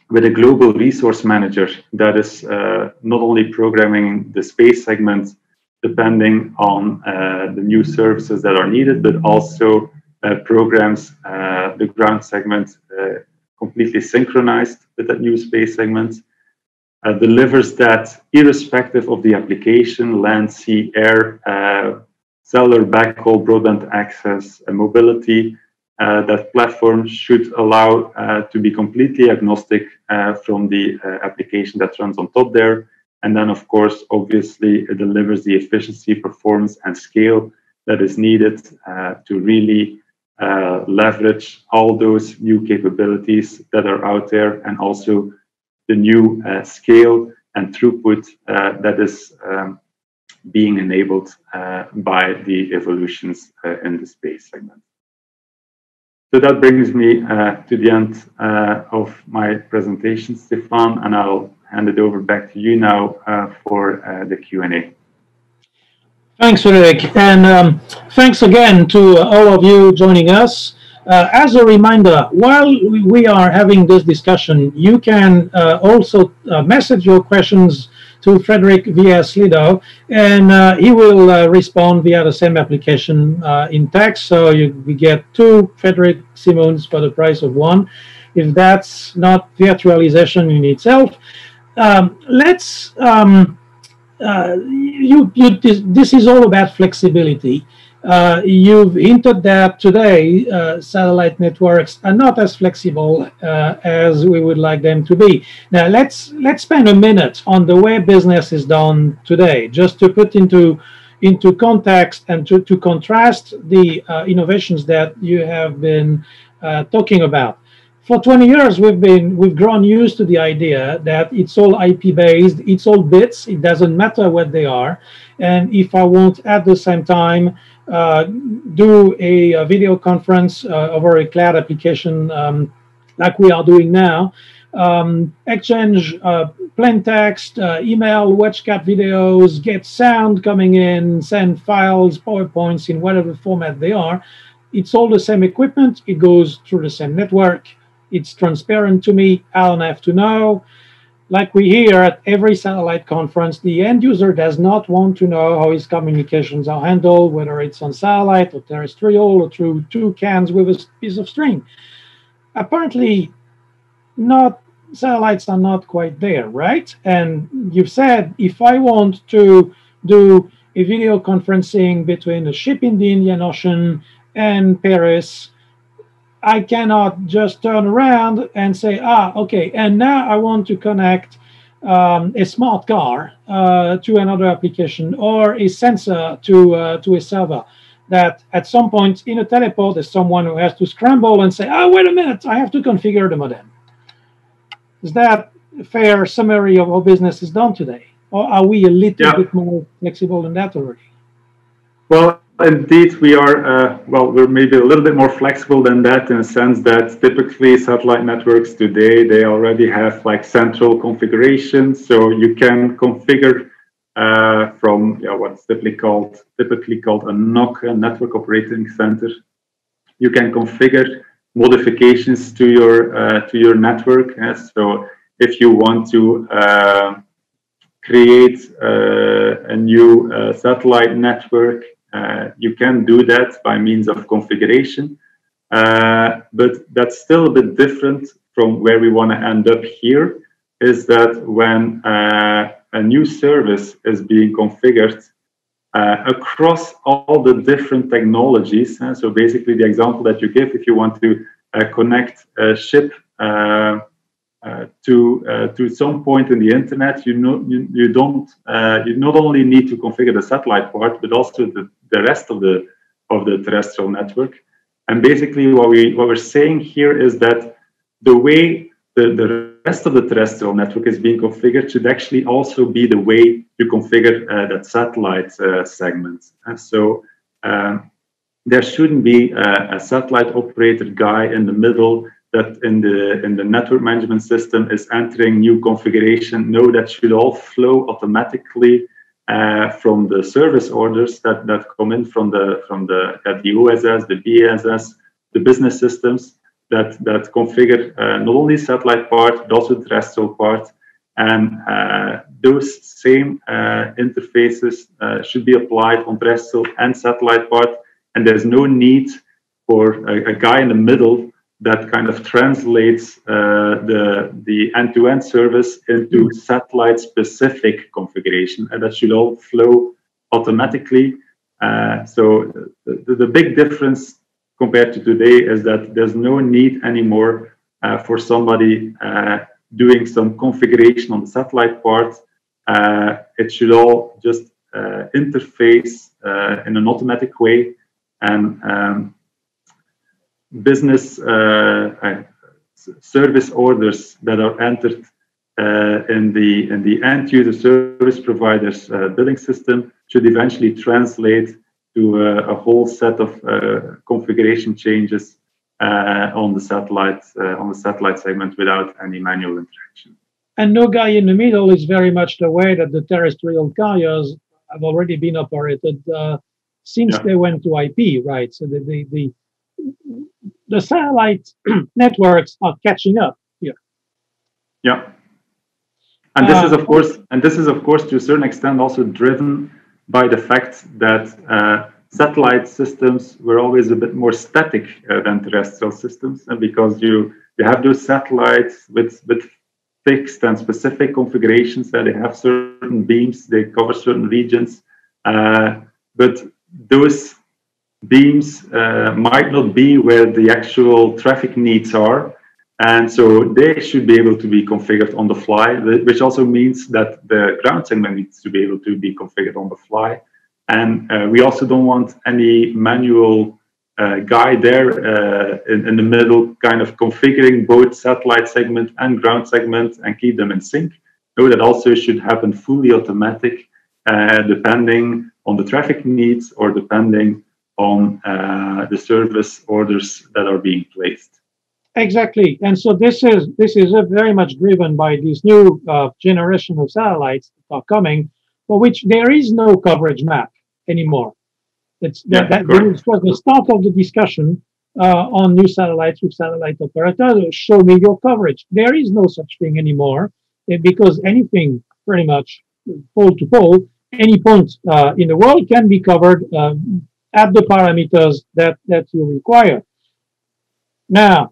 with a global resource manager that is uh, not only programming the space segment depending on uh, the new services that are needed, but also uh, programs uh, the ground segment uh, completely synchronized with that new space segment. Uh, delivers that irrespective of the application, land, sea, air, cellular backhaul, broadband access, mobility, uh, that platform should allow uh, to be completely agnostic uh, from the application that runs on top there. And then, of course, obviously, it delivers the efficiency, performance, and scale that is needed to really uh, leverage all those new capabilities that are out there and also the new uh, scale and throughput uh, that is um, being enabled by the evolutions in the space segment. So that brings me uh, to the end uh, of my presentation, Stefan, and I'll hand it over back to you now uh, for uh, the Q&A. Thanks, Frederik, and um, thanks again to all of you joining us. Uh, as a reminder, while we are having this discussion, you can uh, also message your questions to Frederik via Slido, and uh, he will uh, respond via the same application uh, in text. So you, get two Frederik Simoens for the price of one. If that's not virtualization in itself, um, let's. Um, uh, you, you, this, this is all about flexibility. Uh, you've hinted that today uh, satellite networks are not as flexible uh, as we would like them to be. Now let's let's spend a minute on the way business is done today, just to put into into context and to, to contrast the uh, innovations that you have been uh, talking about. For 20 years, we've been we've grown used to the idea that it's all IP based, it's all bits, it doesn't matter what they are, and if I want at the same time do a, a, video conference uh, over a cloud application um, like we are doing now, um, exchange uh, plain text, uh, email, watch cat videos, get sound coming in, send files, PowerPoints in whatever format they are. It's all the same equipment. It goes through the same network. It's transparent to me. I don't have to know like we hear at every satellite conference, the end user does not want to know how his communications are handled, whether it's on satellite or terrestrial or through two cans with a piece of string. Apparently, not satellites are not quite there, right? And you've said if I want to do a video conferencing between a ship in the Indian Ocean and Paris, I cannot just turn around and say, ah, okay, and now I want to connect um, a smart car uh, to another application or a sensor to uh, to a server. That at some point in a teleport, there's someone who has to scramble and say, oh, wait a minute, I have to configure the modem. Is that a fair summary of how business is done today? Or are we a little yeah. bit more flexible than that already? Well, Indeed, we are, uh, well, we're maybe a little bit more flexible than that in a sense that typically satellite networks today, they already have like central configuration. So you can configure uh, from yeah, what's typically called, typically called a NOC, a network operating center. You can configure modifications to your, uh, to your network. Yes? So if you want to uh, create uh, a new uh, satellite network, uh, you can do that by means of configuration, uh, but that's still a bit different from where we want to end up here, is that when uh, a new service is being configured uh, across all the different technologies. Uh, so basically, the example that you give, if you want to connect a ship to uh, to some point in the internet, you know you, you don't uh, you not only need to configure the satellite part, but also the, the rest of the of the terrestrial network. And basically, what we what we're saying here is that the way the, the rest of the terrestrial network is being configured should actually also be the way you configure uh, that satellite uh, segment. And so um, there shouldn't be a, a, satellite operator guy in the middle that in the in the network management system is entering new configuration. No, that should all flow automatically uh, from the service orders that, that come in from the from the, uh, the OSS, the BSS, the business systems that that configure uh, not only satellite part but also terrestrial part, and uh, those same uh, interfaces uh, should be applied on terrestrial and satellite part, and there's no need for a, a guy in the middle that kind of translates uh, the the end-to-end service into satellite specific configuration and that should all flow automatically. Uh, so the, the, big difference compared to today is that there's no need anymore uh, for somebody uh, doing some configuration on the satellite part. Uh, it should all just uh, interface in an automatic way. And um, business uh, uh, service orders that are entered uh, in the in the end user service provider's billing system should eventually translate to a whole set of configuration changes uh, on the satellite uh, on the satellite segment without any manual interaction. And no guy in the middle is very much the way that the terrestrial carriers have already been operated uh, since yeah. they went to IP, right? So the, the, the the satellite networks are catching up here. Yeah. And this uh, is of course, and this is of course to a certain extent also driven by the fact that uh, satellite systems were always a bit more static uh, than terrestrial systems, and because you you have those satellites with with fixed and specific configurations that they have certain beams, they cover certain regions, uh, but those beams uh, might not be where the actual traffic needs are. And so they should be able to be configured on the fly, which also means that the ground segment needs to be able to be configured on the fly. And uh, we also don't want any manual uh, guy there uh, in, in, the middle, kind of configuring both satellite segment and ground segment and keep them in sync. No, that also should happen fully automatic, uh, depending on the traffic needs or depending on uh, the service orders that are being placed. Exactly, and so this is this is very much driven by these new uh, generation of satellites that are coming, for which there is no coverage map anymore. It's that, yeah, that was the start of the discussion uh, on new satellites with satellite operators. Show me your coverage. There is no such thing anymore eh, because anything pretty much pole to pole, any point uh, in the world can be covered um, at the parameters that, that you require. Now,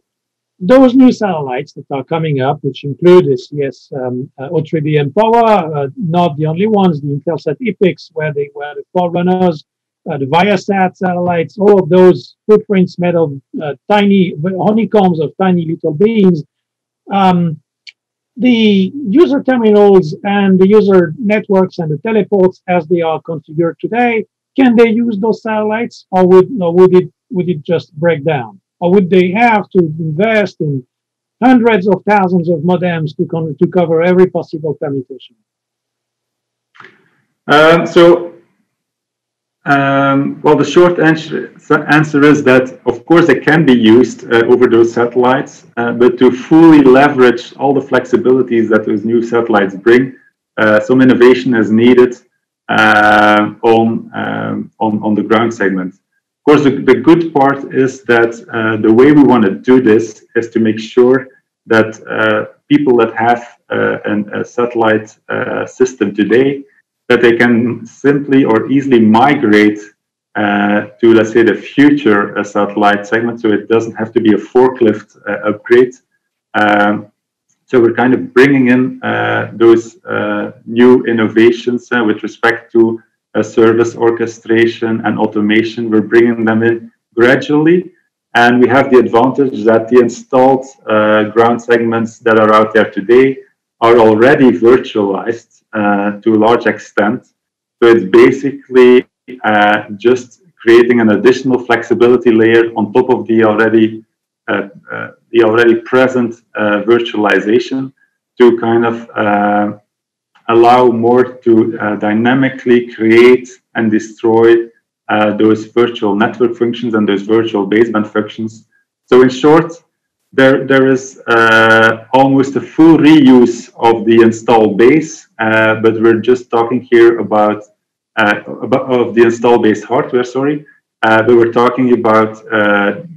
those new satellites that are coming up, which include the SES um, uh, O3b mPOWER, uh, not the only ones, the Intelsat EPICS, where they were the forerunners, uh, the Viasat satellites, all of those footprints made of uh, tiny honeycombs of tiny little beams. Um, the user terminals and the user networks and the teleports as they are configured today can they use those satellites, or would would it would it just break down, or would they have to invest in hundreds of thousands of modems to con- to cover every possible permutation? Um, so, um, well, the short answer, answer is that, of course, they can be used uh, over those satellites, uh, but to fully leverage all the flexibilities that those new satellites bring, uh, some innovation is needed on, um, on, on the ground segment. Of course, the, the good part is that uh, the way we want to do this is to make sure that uh, people that have an, a satellite system today, that they can simply or easily migrate uh, to let's say the future uh, satellite segment so it doesn't have to be a forklift uh, upgrade um, so we're kind of bringing in uh, those uh, new innovations uh, with respect to service orchestration and automation. We're bringing them in gradually And we have the advantage that the installed ground segments that are out there today are already virtualized uh, to a large extent. So it's basically uh, just creating an additional flexibility layer on top of the already uh, the already present uh, virtualization to kind of allow more to dynamically create and destroy uh, those virtual network functions and those virtual baseband functions. So in short, there, there is uh, almost a full reuse of the install base, uh, but we're just talking here about, uh, about of the install base hardware, sorry, uh, but we're talking about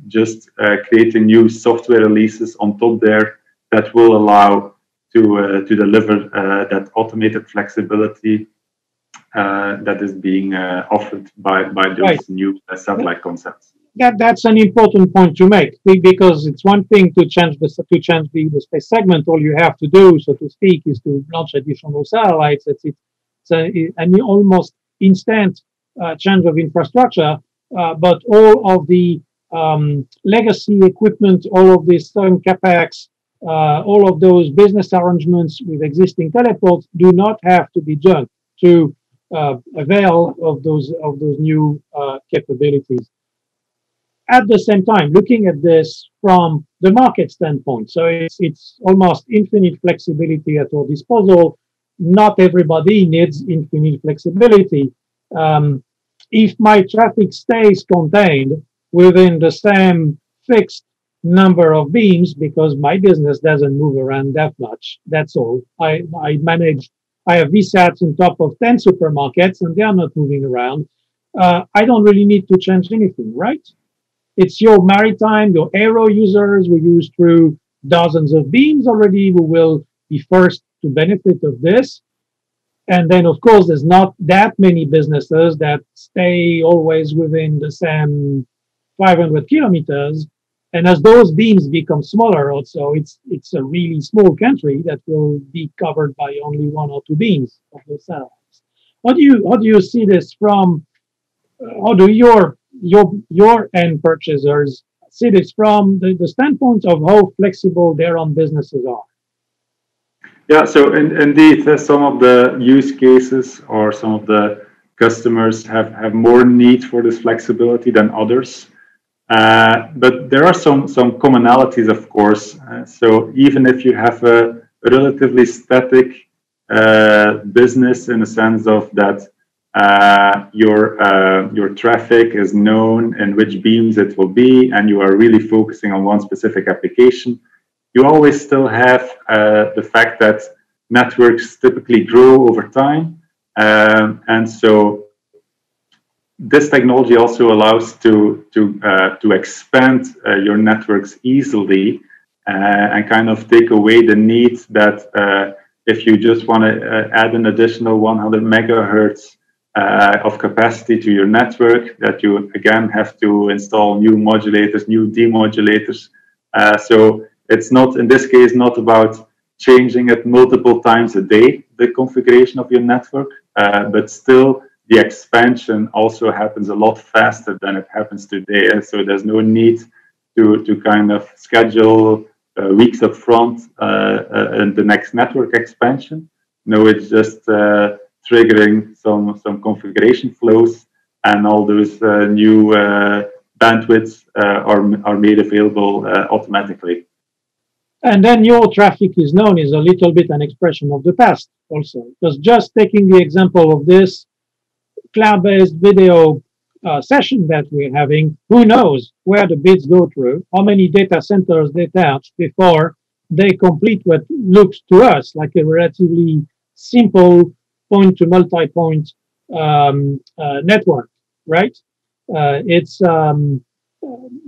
uh, just creating new software releases on top there that will allow to, to deliver that automated flexibility uh, that is being uh, offered by, by those right. new uh, satellite concepts. That, that's an important point to make because it's one thing to change the to change the, the space segment. All you have to do, so to speak, is to launch additional satellites. It's, it's a, an almost instant uh, change of infrastructure, uh, but all of the um, legacy equipment, all of this um, capex, uh, all of those business arrangements with existing teleports do not have to be done to uh, avail of those of those new uh, capabilities. At the same time, looking at this from the market standpoint, so it's it's almost infinite flexibility at our disposal. Not everybody needs infinite flexibility. Um, if my traffic stays contained within the same fixed number of beams because my business doesn't move around that much. That's all. I, I manage I have VSATs on top of 10 supermarkets and they are not moving around. Uh, I don't really need to change anything, right? It's your maritime, your aero users we use through dozens of beams already We will be first to benefit of this. And then, of course, there's not that many businesses that stay always within the same 500 kilometers and as those beams become smaller, also it's it's a really small country that will be covered by only one or two beams of those satellites. How do you how do you see this from? Uh, how do your your your end purchasers see this from the, the standpoint of how flexible their own businesses are? Yeah, so in, indeed, uh, some of the use cases or some of the customers have, have more need for this flexibility than others. Uh, but there are some, some commonalities, of course. Uh, so even if you have a relatively static uh, business in the sense of that uh, your, uh, your traffic is known and which beams it will be, and you are really focusing on one specific application, you always still have the fact that networks typically grow over time. Um, and so this technology also allows to to uh, to expand uh, your networks easily uh, and kind of take away the need that uh, if you just want to uh, add an additional 100 megahertz uh, of capacity to your network, that you again have to install new modulators, new demodulators. so it's not in this case not about changing it multiple times a day the configuration of your network, but still the expansion also happens a lot faster than it happens today. So there's no need to, to kind of schedule uh, weeks up front uh, uh, the next network expansion. No, it's just uh, triggering some, some configuration flows and all those uh, new uh, bandwidths are, are made available automatically. And then your traffic is known is a little bit an expression of the past also. Because just taking the example of this cloud-based video uh, session that we're having, who knows where the bits go through, how many data centers they touch before they complete what looks to us like a relatively simple point to multi-point um, uh, network, right? Uh, it's um,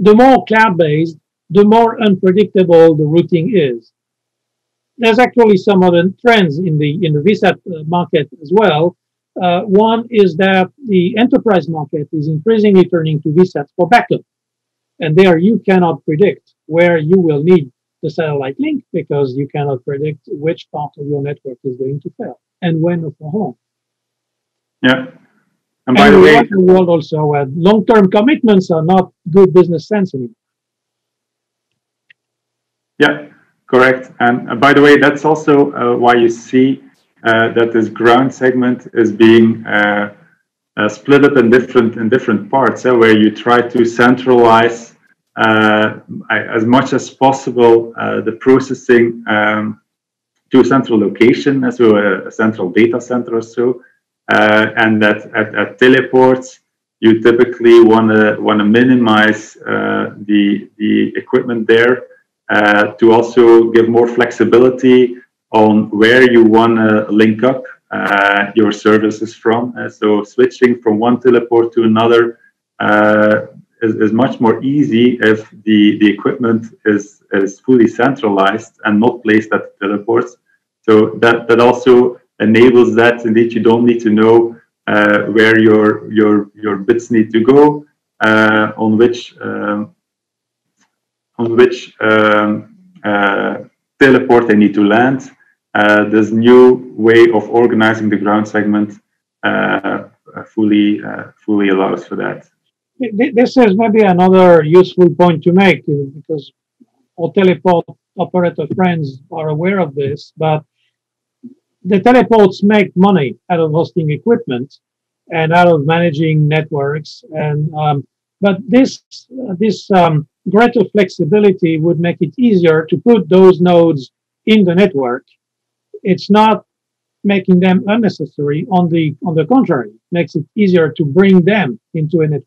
the more cloud-based, the more unpredictable the routing is. There's actually some other trends in the in the VSAT uh, market as well, uh, one is that the enterprise market is increasingly turning to VSATs for backup. And there you cannot predict where you will need the satellite link because you cannot predict which part of your network is going to fail and when or for whom. Yeah. And by and the way, the world also where long-term commitments are not good business sense anymore. Yeah, correct. And uh, by the way, that's also uh, why you see that this ground segment is being uh, uh, split up in different in different parts, where you try to centralize as much as possible the processing um, to a central location, as so a, a central data center or so, and that at, at teleports you typically want to want to minimize uh, the the equipment there uh, to also give more flexibility on where you want to link up uh, your services from. Uh, so switching from one teleport to another uh, is, is much more easy if the, the equipment is, is fully centralized and not placed at the teleports. So that, that also enables that indeed you don't need to know uh, where your your your bits need to go, uh, on which um, on which um, uh, teleport they need to land. This new way of organizing the ground segment fully fully allows for that. This is maybe another useful point to make because all teleport operator friends are aware of this, but the teleports make money out of hosting equipment and out of managing networks. And um, but this uh, this um, greater flexibility would make it easier to put those nodes in the network. It's not making them unnecessary. On the on the contrary, makes it easier to bring them into a network.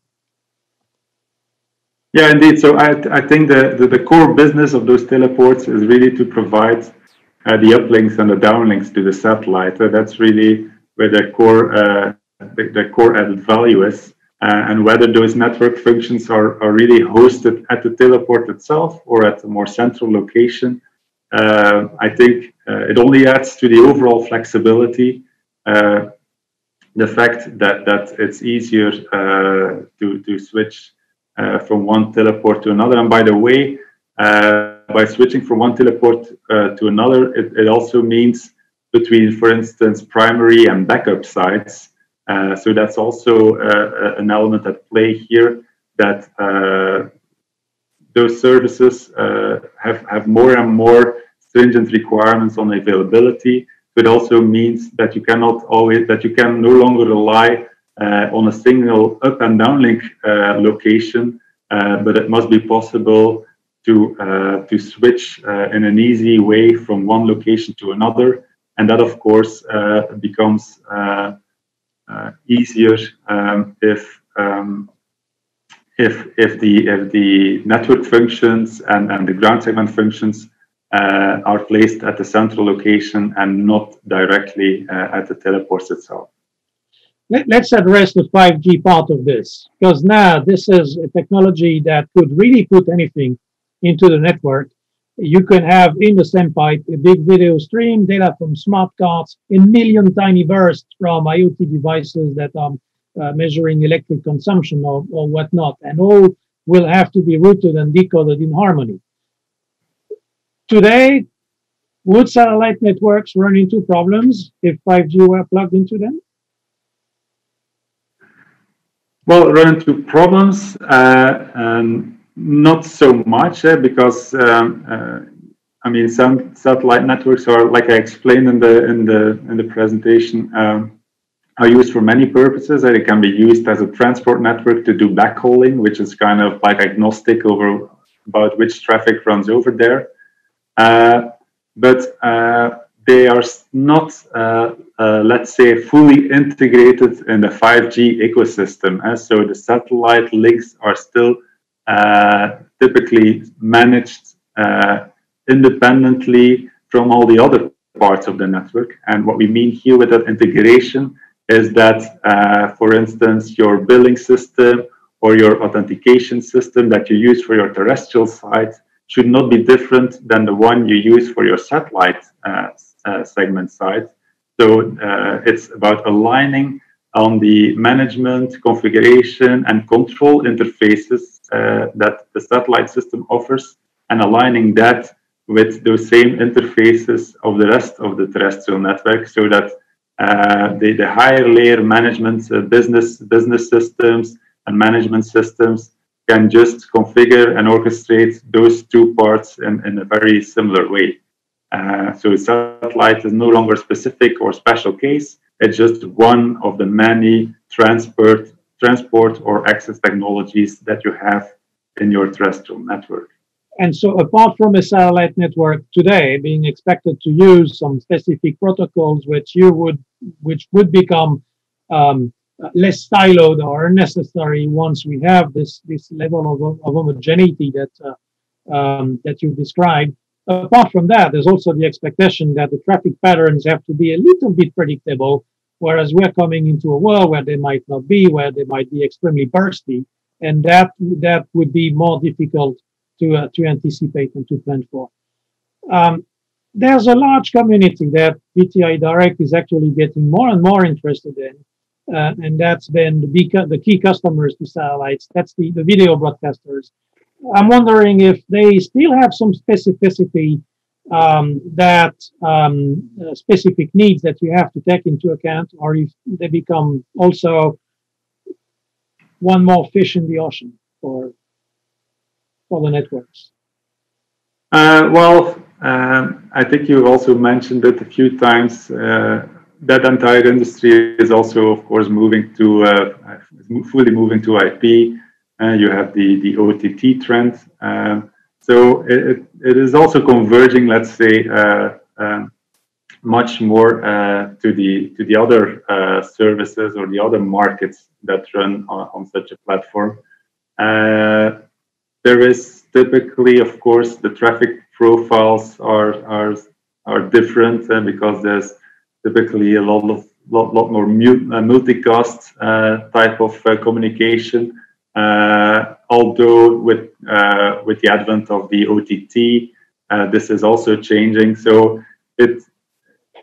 Yeah, indeed. So I, I think the, the, the core business of those teleports is really to provide uh, the uplinks and the downlinks to the satellite. Uh, that's really where their core uh, the, the core added value is. Uh, and whether those network functions are, are really hosted at the teleport itself or at a more central location, uh, I think uh, it only adds to the overall flexibility. the fact that, that it's easier to, to switch from one teleport to another. And by the way, uh, by switching from one teleport uh, to another, it, it, also means between, for instance, primary and backup sites. Uh, so that's also uh, an element at play here that uh, those services uh, have, have more and more stringent requirements on availability. It also means that you cannot always, that you can no longer rely on a single up and down link location, but it must be possible to uh, to switch uh, in an easy way from one location to another, and that of course uh, becomes uh, uh, easier um, if um, if if the if the network functions and, and the ground segment functions uh, are placed at the central location and not directly at the teleports itself let's address the 5G part of this, because now this is a technology that could really put anything into the network, you can have in the same pipe a big video stream, data from smart cards, a million tiny bursts from IoT devices that are uh, measuring electric consumption or, or whatnot, and all will have to be routed and decoded in harmony. Today, would satellite networks run into problems if 5G were plugged into them? Well, run into problems. Uh, um, not so much eh, because um, uh, I mean some satellite networks are like I explained in the in the in the presentation um, are used for many purposes. It can be used as a transport network to do backhauling, which is kind of like agnostic over about which traffic runs over there. Uh, but uh, they are not, uh, uh, let's say, fully integrated in the 5G ecosystem. Eh? So the satellite links are still uh, typically managed uh, independently from all the other parts of the network. And what we mean here with that integration is that, for instance, your billing system or your authentication system that you use for your terrestrial site should not be different than the one you use for your satellite uh, uh, segment site. So uh, it's about aligning on the management, configuration, and control interfaces uh, that the satellite system offers and aligning that with those same interfaces of the rest of the terrestrial network so that uh, the, the higher layer management uh, business business systems and management systems can just configure and orchestrate those two parts in, in a very similar way. Uh, so satellite is no longer specific or special case. It's just one of the many transport, transport or access technologies that you have in your terrestrial network. And so, apart from a satellite network today being expected to use some specific protocols, which you would, which would become um, less siloed or necessary once we have this this level of, of homogeneity that uh, um, that you described. Apart from that, there's also the expectation that the traffic patterns have to be a little bit predictable, whereas we're coming into a world where they might not be, where they might be extremely bursty, and that that would be more difficult to uh, to anticipate and to plan for. Um, there's a large community that ST iDirect is actually getting more and more interested in, uh, and that's been the, the key customers to satellites. That's the, the video broadcasters. I'm wondering if they still have some specificity um, that um, uh, specific needs that you have to take into account, or if they become also one more fish in the ocean for for the networks. Uh, well, um, I think you've also mentioned it a few times. Uh, that entire industry is also, of course, moving to uh, fully moving to IP. Uh, you have the the OTT trend. Um, so it, it is also converging, let's say, uh, um, much more uh, to the to the other uh, services or the other markets that run on, on such a platform. there is typically, of course, the traffic profiles are are are different because there's typically a lot of lot, lot more uh, multicast uh, type of uh, communication. although with with the advent of the OTT, this is also changing. So it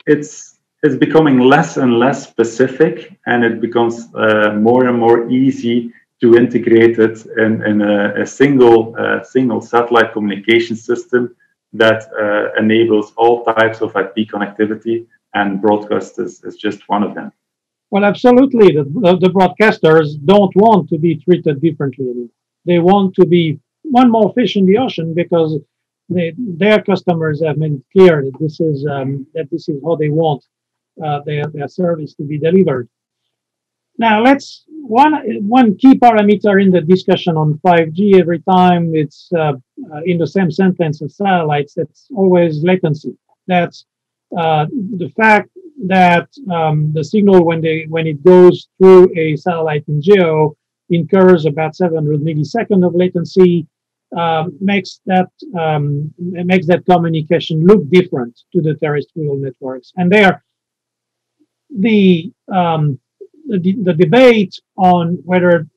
it's it's becoming less and less specific, and it becomes more and more easy to integrate it in, in a, a single uh, single satellite communication system that uh, enables all types of IP connectivity and broadcast is, is just one of them. Well, absolutely. The, the broadcasters don't want to be treated differently. They want to be one more fish in the ocean because they, their customers have made clear that this is um, that this is how they want uh, their, their service to be delivered. Now, let's one one key parameter in the discussion on 5G. Every time it's uh, uh, in the same sentence as satellites, that's always latency. That's uh, the fact that um, the signal when they when it goes through a satellite in geo incurs about 700 milliseconds of latency um, makes that um, makes that communication look different to the terrestrial networks and there the, um, the the debate on whether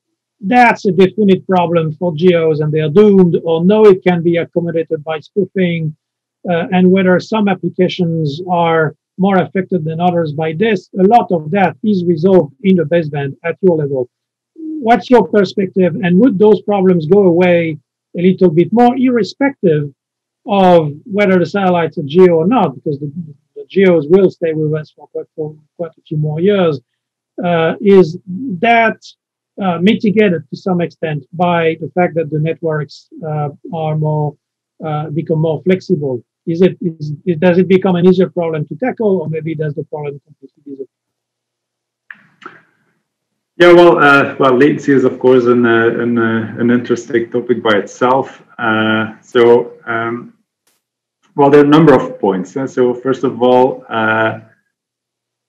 that's a definite problem for geos and they are doomed or no it can be accommodated by spoofing uh, and whether some applications are more affected than others by this, a lot of that is resolved in the baseband at your level. What's your perspective, and would those problems go away a little bit more, irrespective of whether the satellites are geo or not, because the, the geos will stay with us for quite, for quite a few more years? Uh, is that uh, mitigated to some extent by the fact that the networks uh, are more uh, become more flexible is it, is, it does it become an easier problem to tackle, or maybe does the problem completely disappear? Yeah, well, uh, well, latency is of course an uh, an, uh, an interesting topic by itself. Uh, so, um, well, there are a number of points. So, first of all, uh,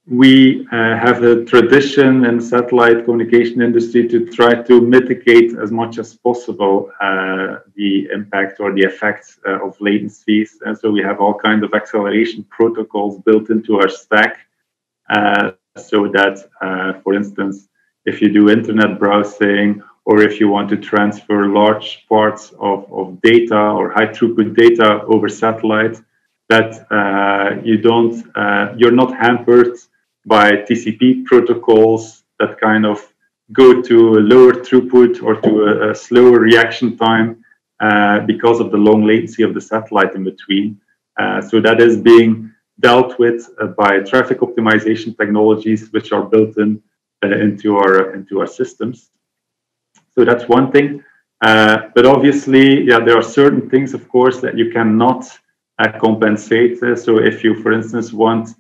we uh, have a tradition in satellite communication industry to try to mitigate as much as possible uh, the impact or the effects uh, of latencies. And so we have all kinds of acceleration protocols built into our stack uh, so that, uh, for instance, if you do internet browsing or if you want to transfer large parts of, of data or high throughput data over satellite, that uh, you don't, you're not hampered by TCP protocols that kind of go to a lower throughput or to a, a slower reaction time uh, because of the long latency of the satellite in between. Uh, so that is being dealt with uh, by traffic optimization technologies which are built in uh, into our into our systems. So that's one thing. Uh, but obviously, yeah, there are certain things, of course, that you cannot uh, compensate. so if you, for instance, want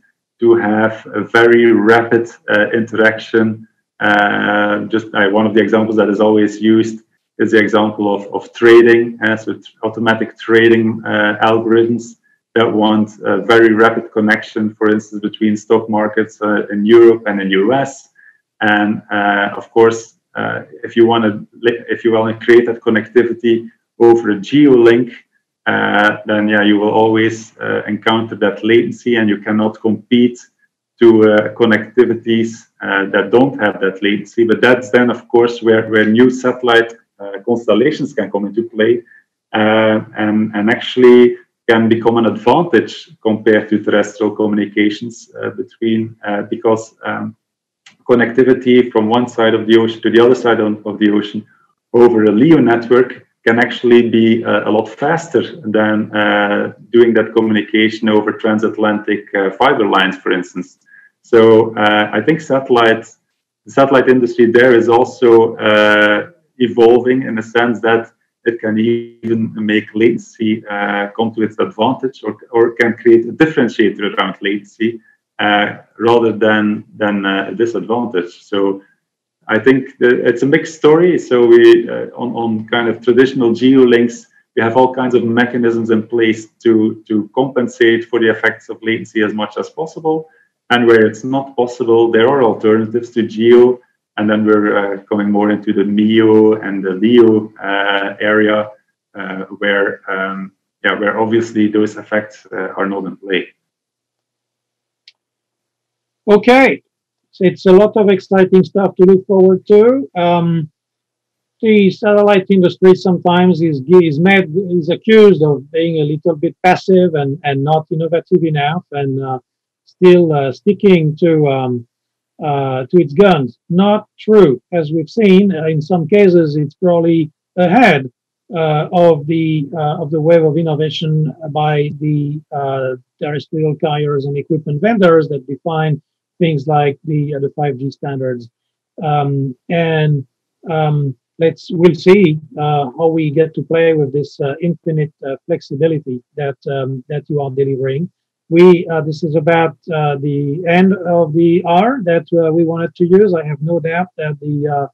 to have a very rapid uh, interaction, uh, just uh, one of the examples that is always used is the example of, of trading, so automatic trading algorithms that want a very rapid connection, for instance, between stock markets in Europe and in US. And of course, uh, if you want to if you want to create that connectivity over a geolink, uh, then yeah, you will always uh, encounter that latency, and you cannot compete to uh, connectivities uh, that don't have that latency. But that's then, of course, where where new satellite uh, constellations can come into play, and and actually can become an advantage compared to terrestrial communications between because um, connectivity from one side of the ocean to the other side of the ocean over a LEO network can actually be uh, a lot faster than uh, doing that communication over transatlantic uh, fiber lines, for instance. So I think satellite, the satellite industry there is also evolving in the sense that it can even make latency uh, come to its advantage or, or can create a differentiator around latency uh, rather than than a disadvantage. So I think it's a mixed story. So we uh, on on kind of traditional geo links, we have all kinds of mechanisms in place to to compensate for the effects of latency as much as possible. And where it's not possible, there are alternatives to geo. And then we're uh, coming more into the MEO and the LEO uh, area, uh, where um, yeah, where obviously those effects are not in play. Okay, it's a lot of exciting stuff to look forward to. Um, the satellite industry sometimes is is made is accused of being a little bit passive and and not innovative enough and uh, still uh, sticking to um, uh, to its guns. Not true, as we've seen uh, in some cases. It's probably ahead uh, of the uh, of the wave of innovation by the terrestrial carriers and equipment vendors that define things like the uh, the 5G standards. Um, and um, let's we'll see uh, how we get to play with this uh, infinite uh, flexibility that um, that you are delivering. We uh, this is about uh, the end of the hour that we wanted to use. I have no doubt that the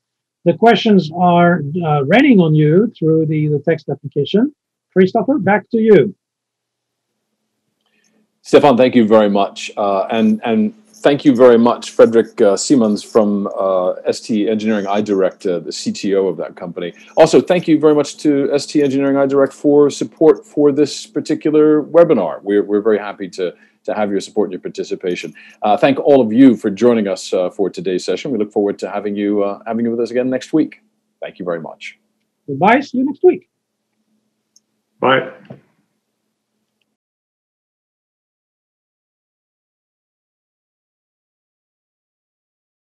the questions are raining on you through the, the text application. Christopher, back to you. Stefan, thank you very much. and and thank you very much, Frederik uh, Simoens from uh, ST Engineering iDirect, uh, the CTO of that company. Also, thank you very much to ST Engineering iDirect for support for this particular webinar. We're, we're very happy to, to have your support and your participation. Uh, thank all of you for joining us uh, for today's session. We look forward to having you, uh, having you with us again next week. Thank you very much. Goodbye. See you next week. Bye.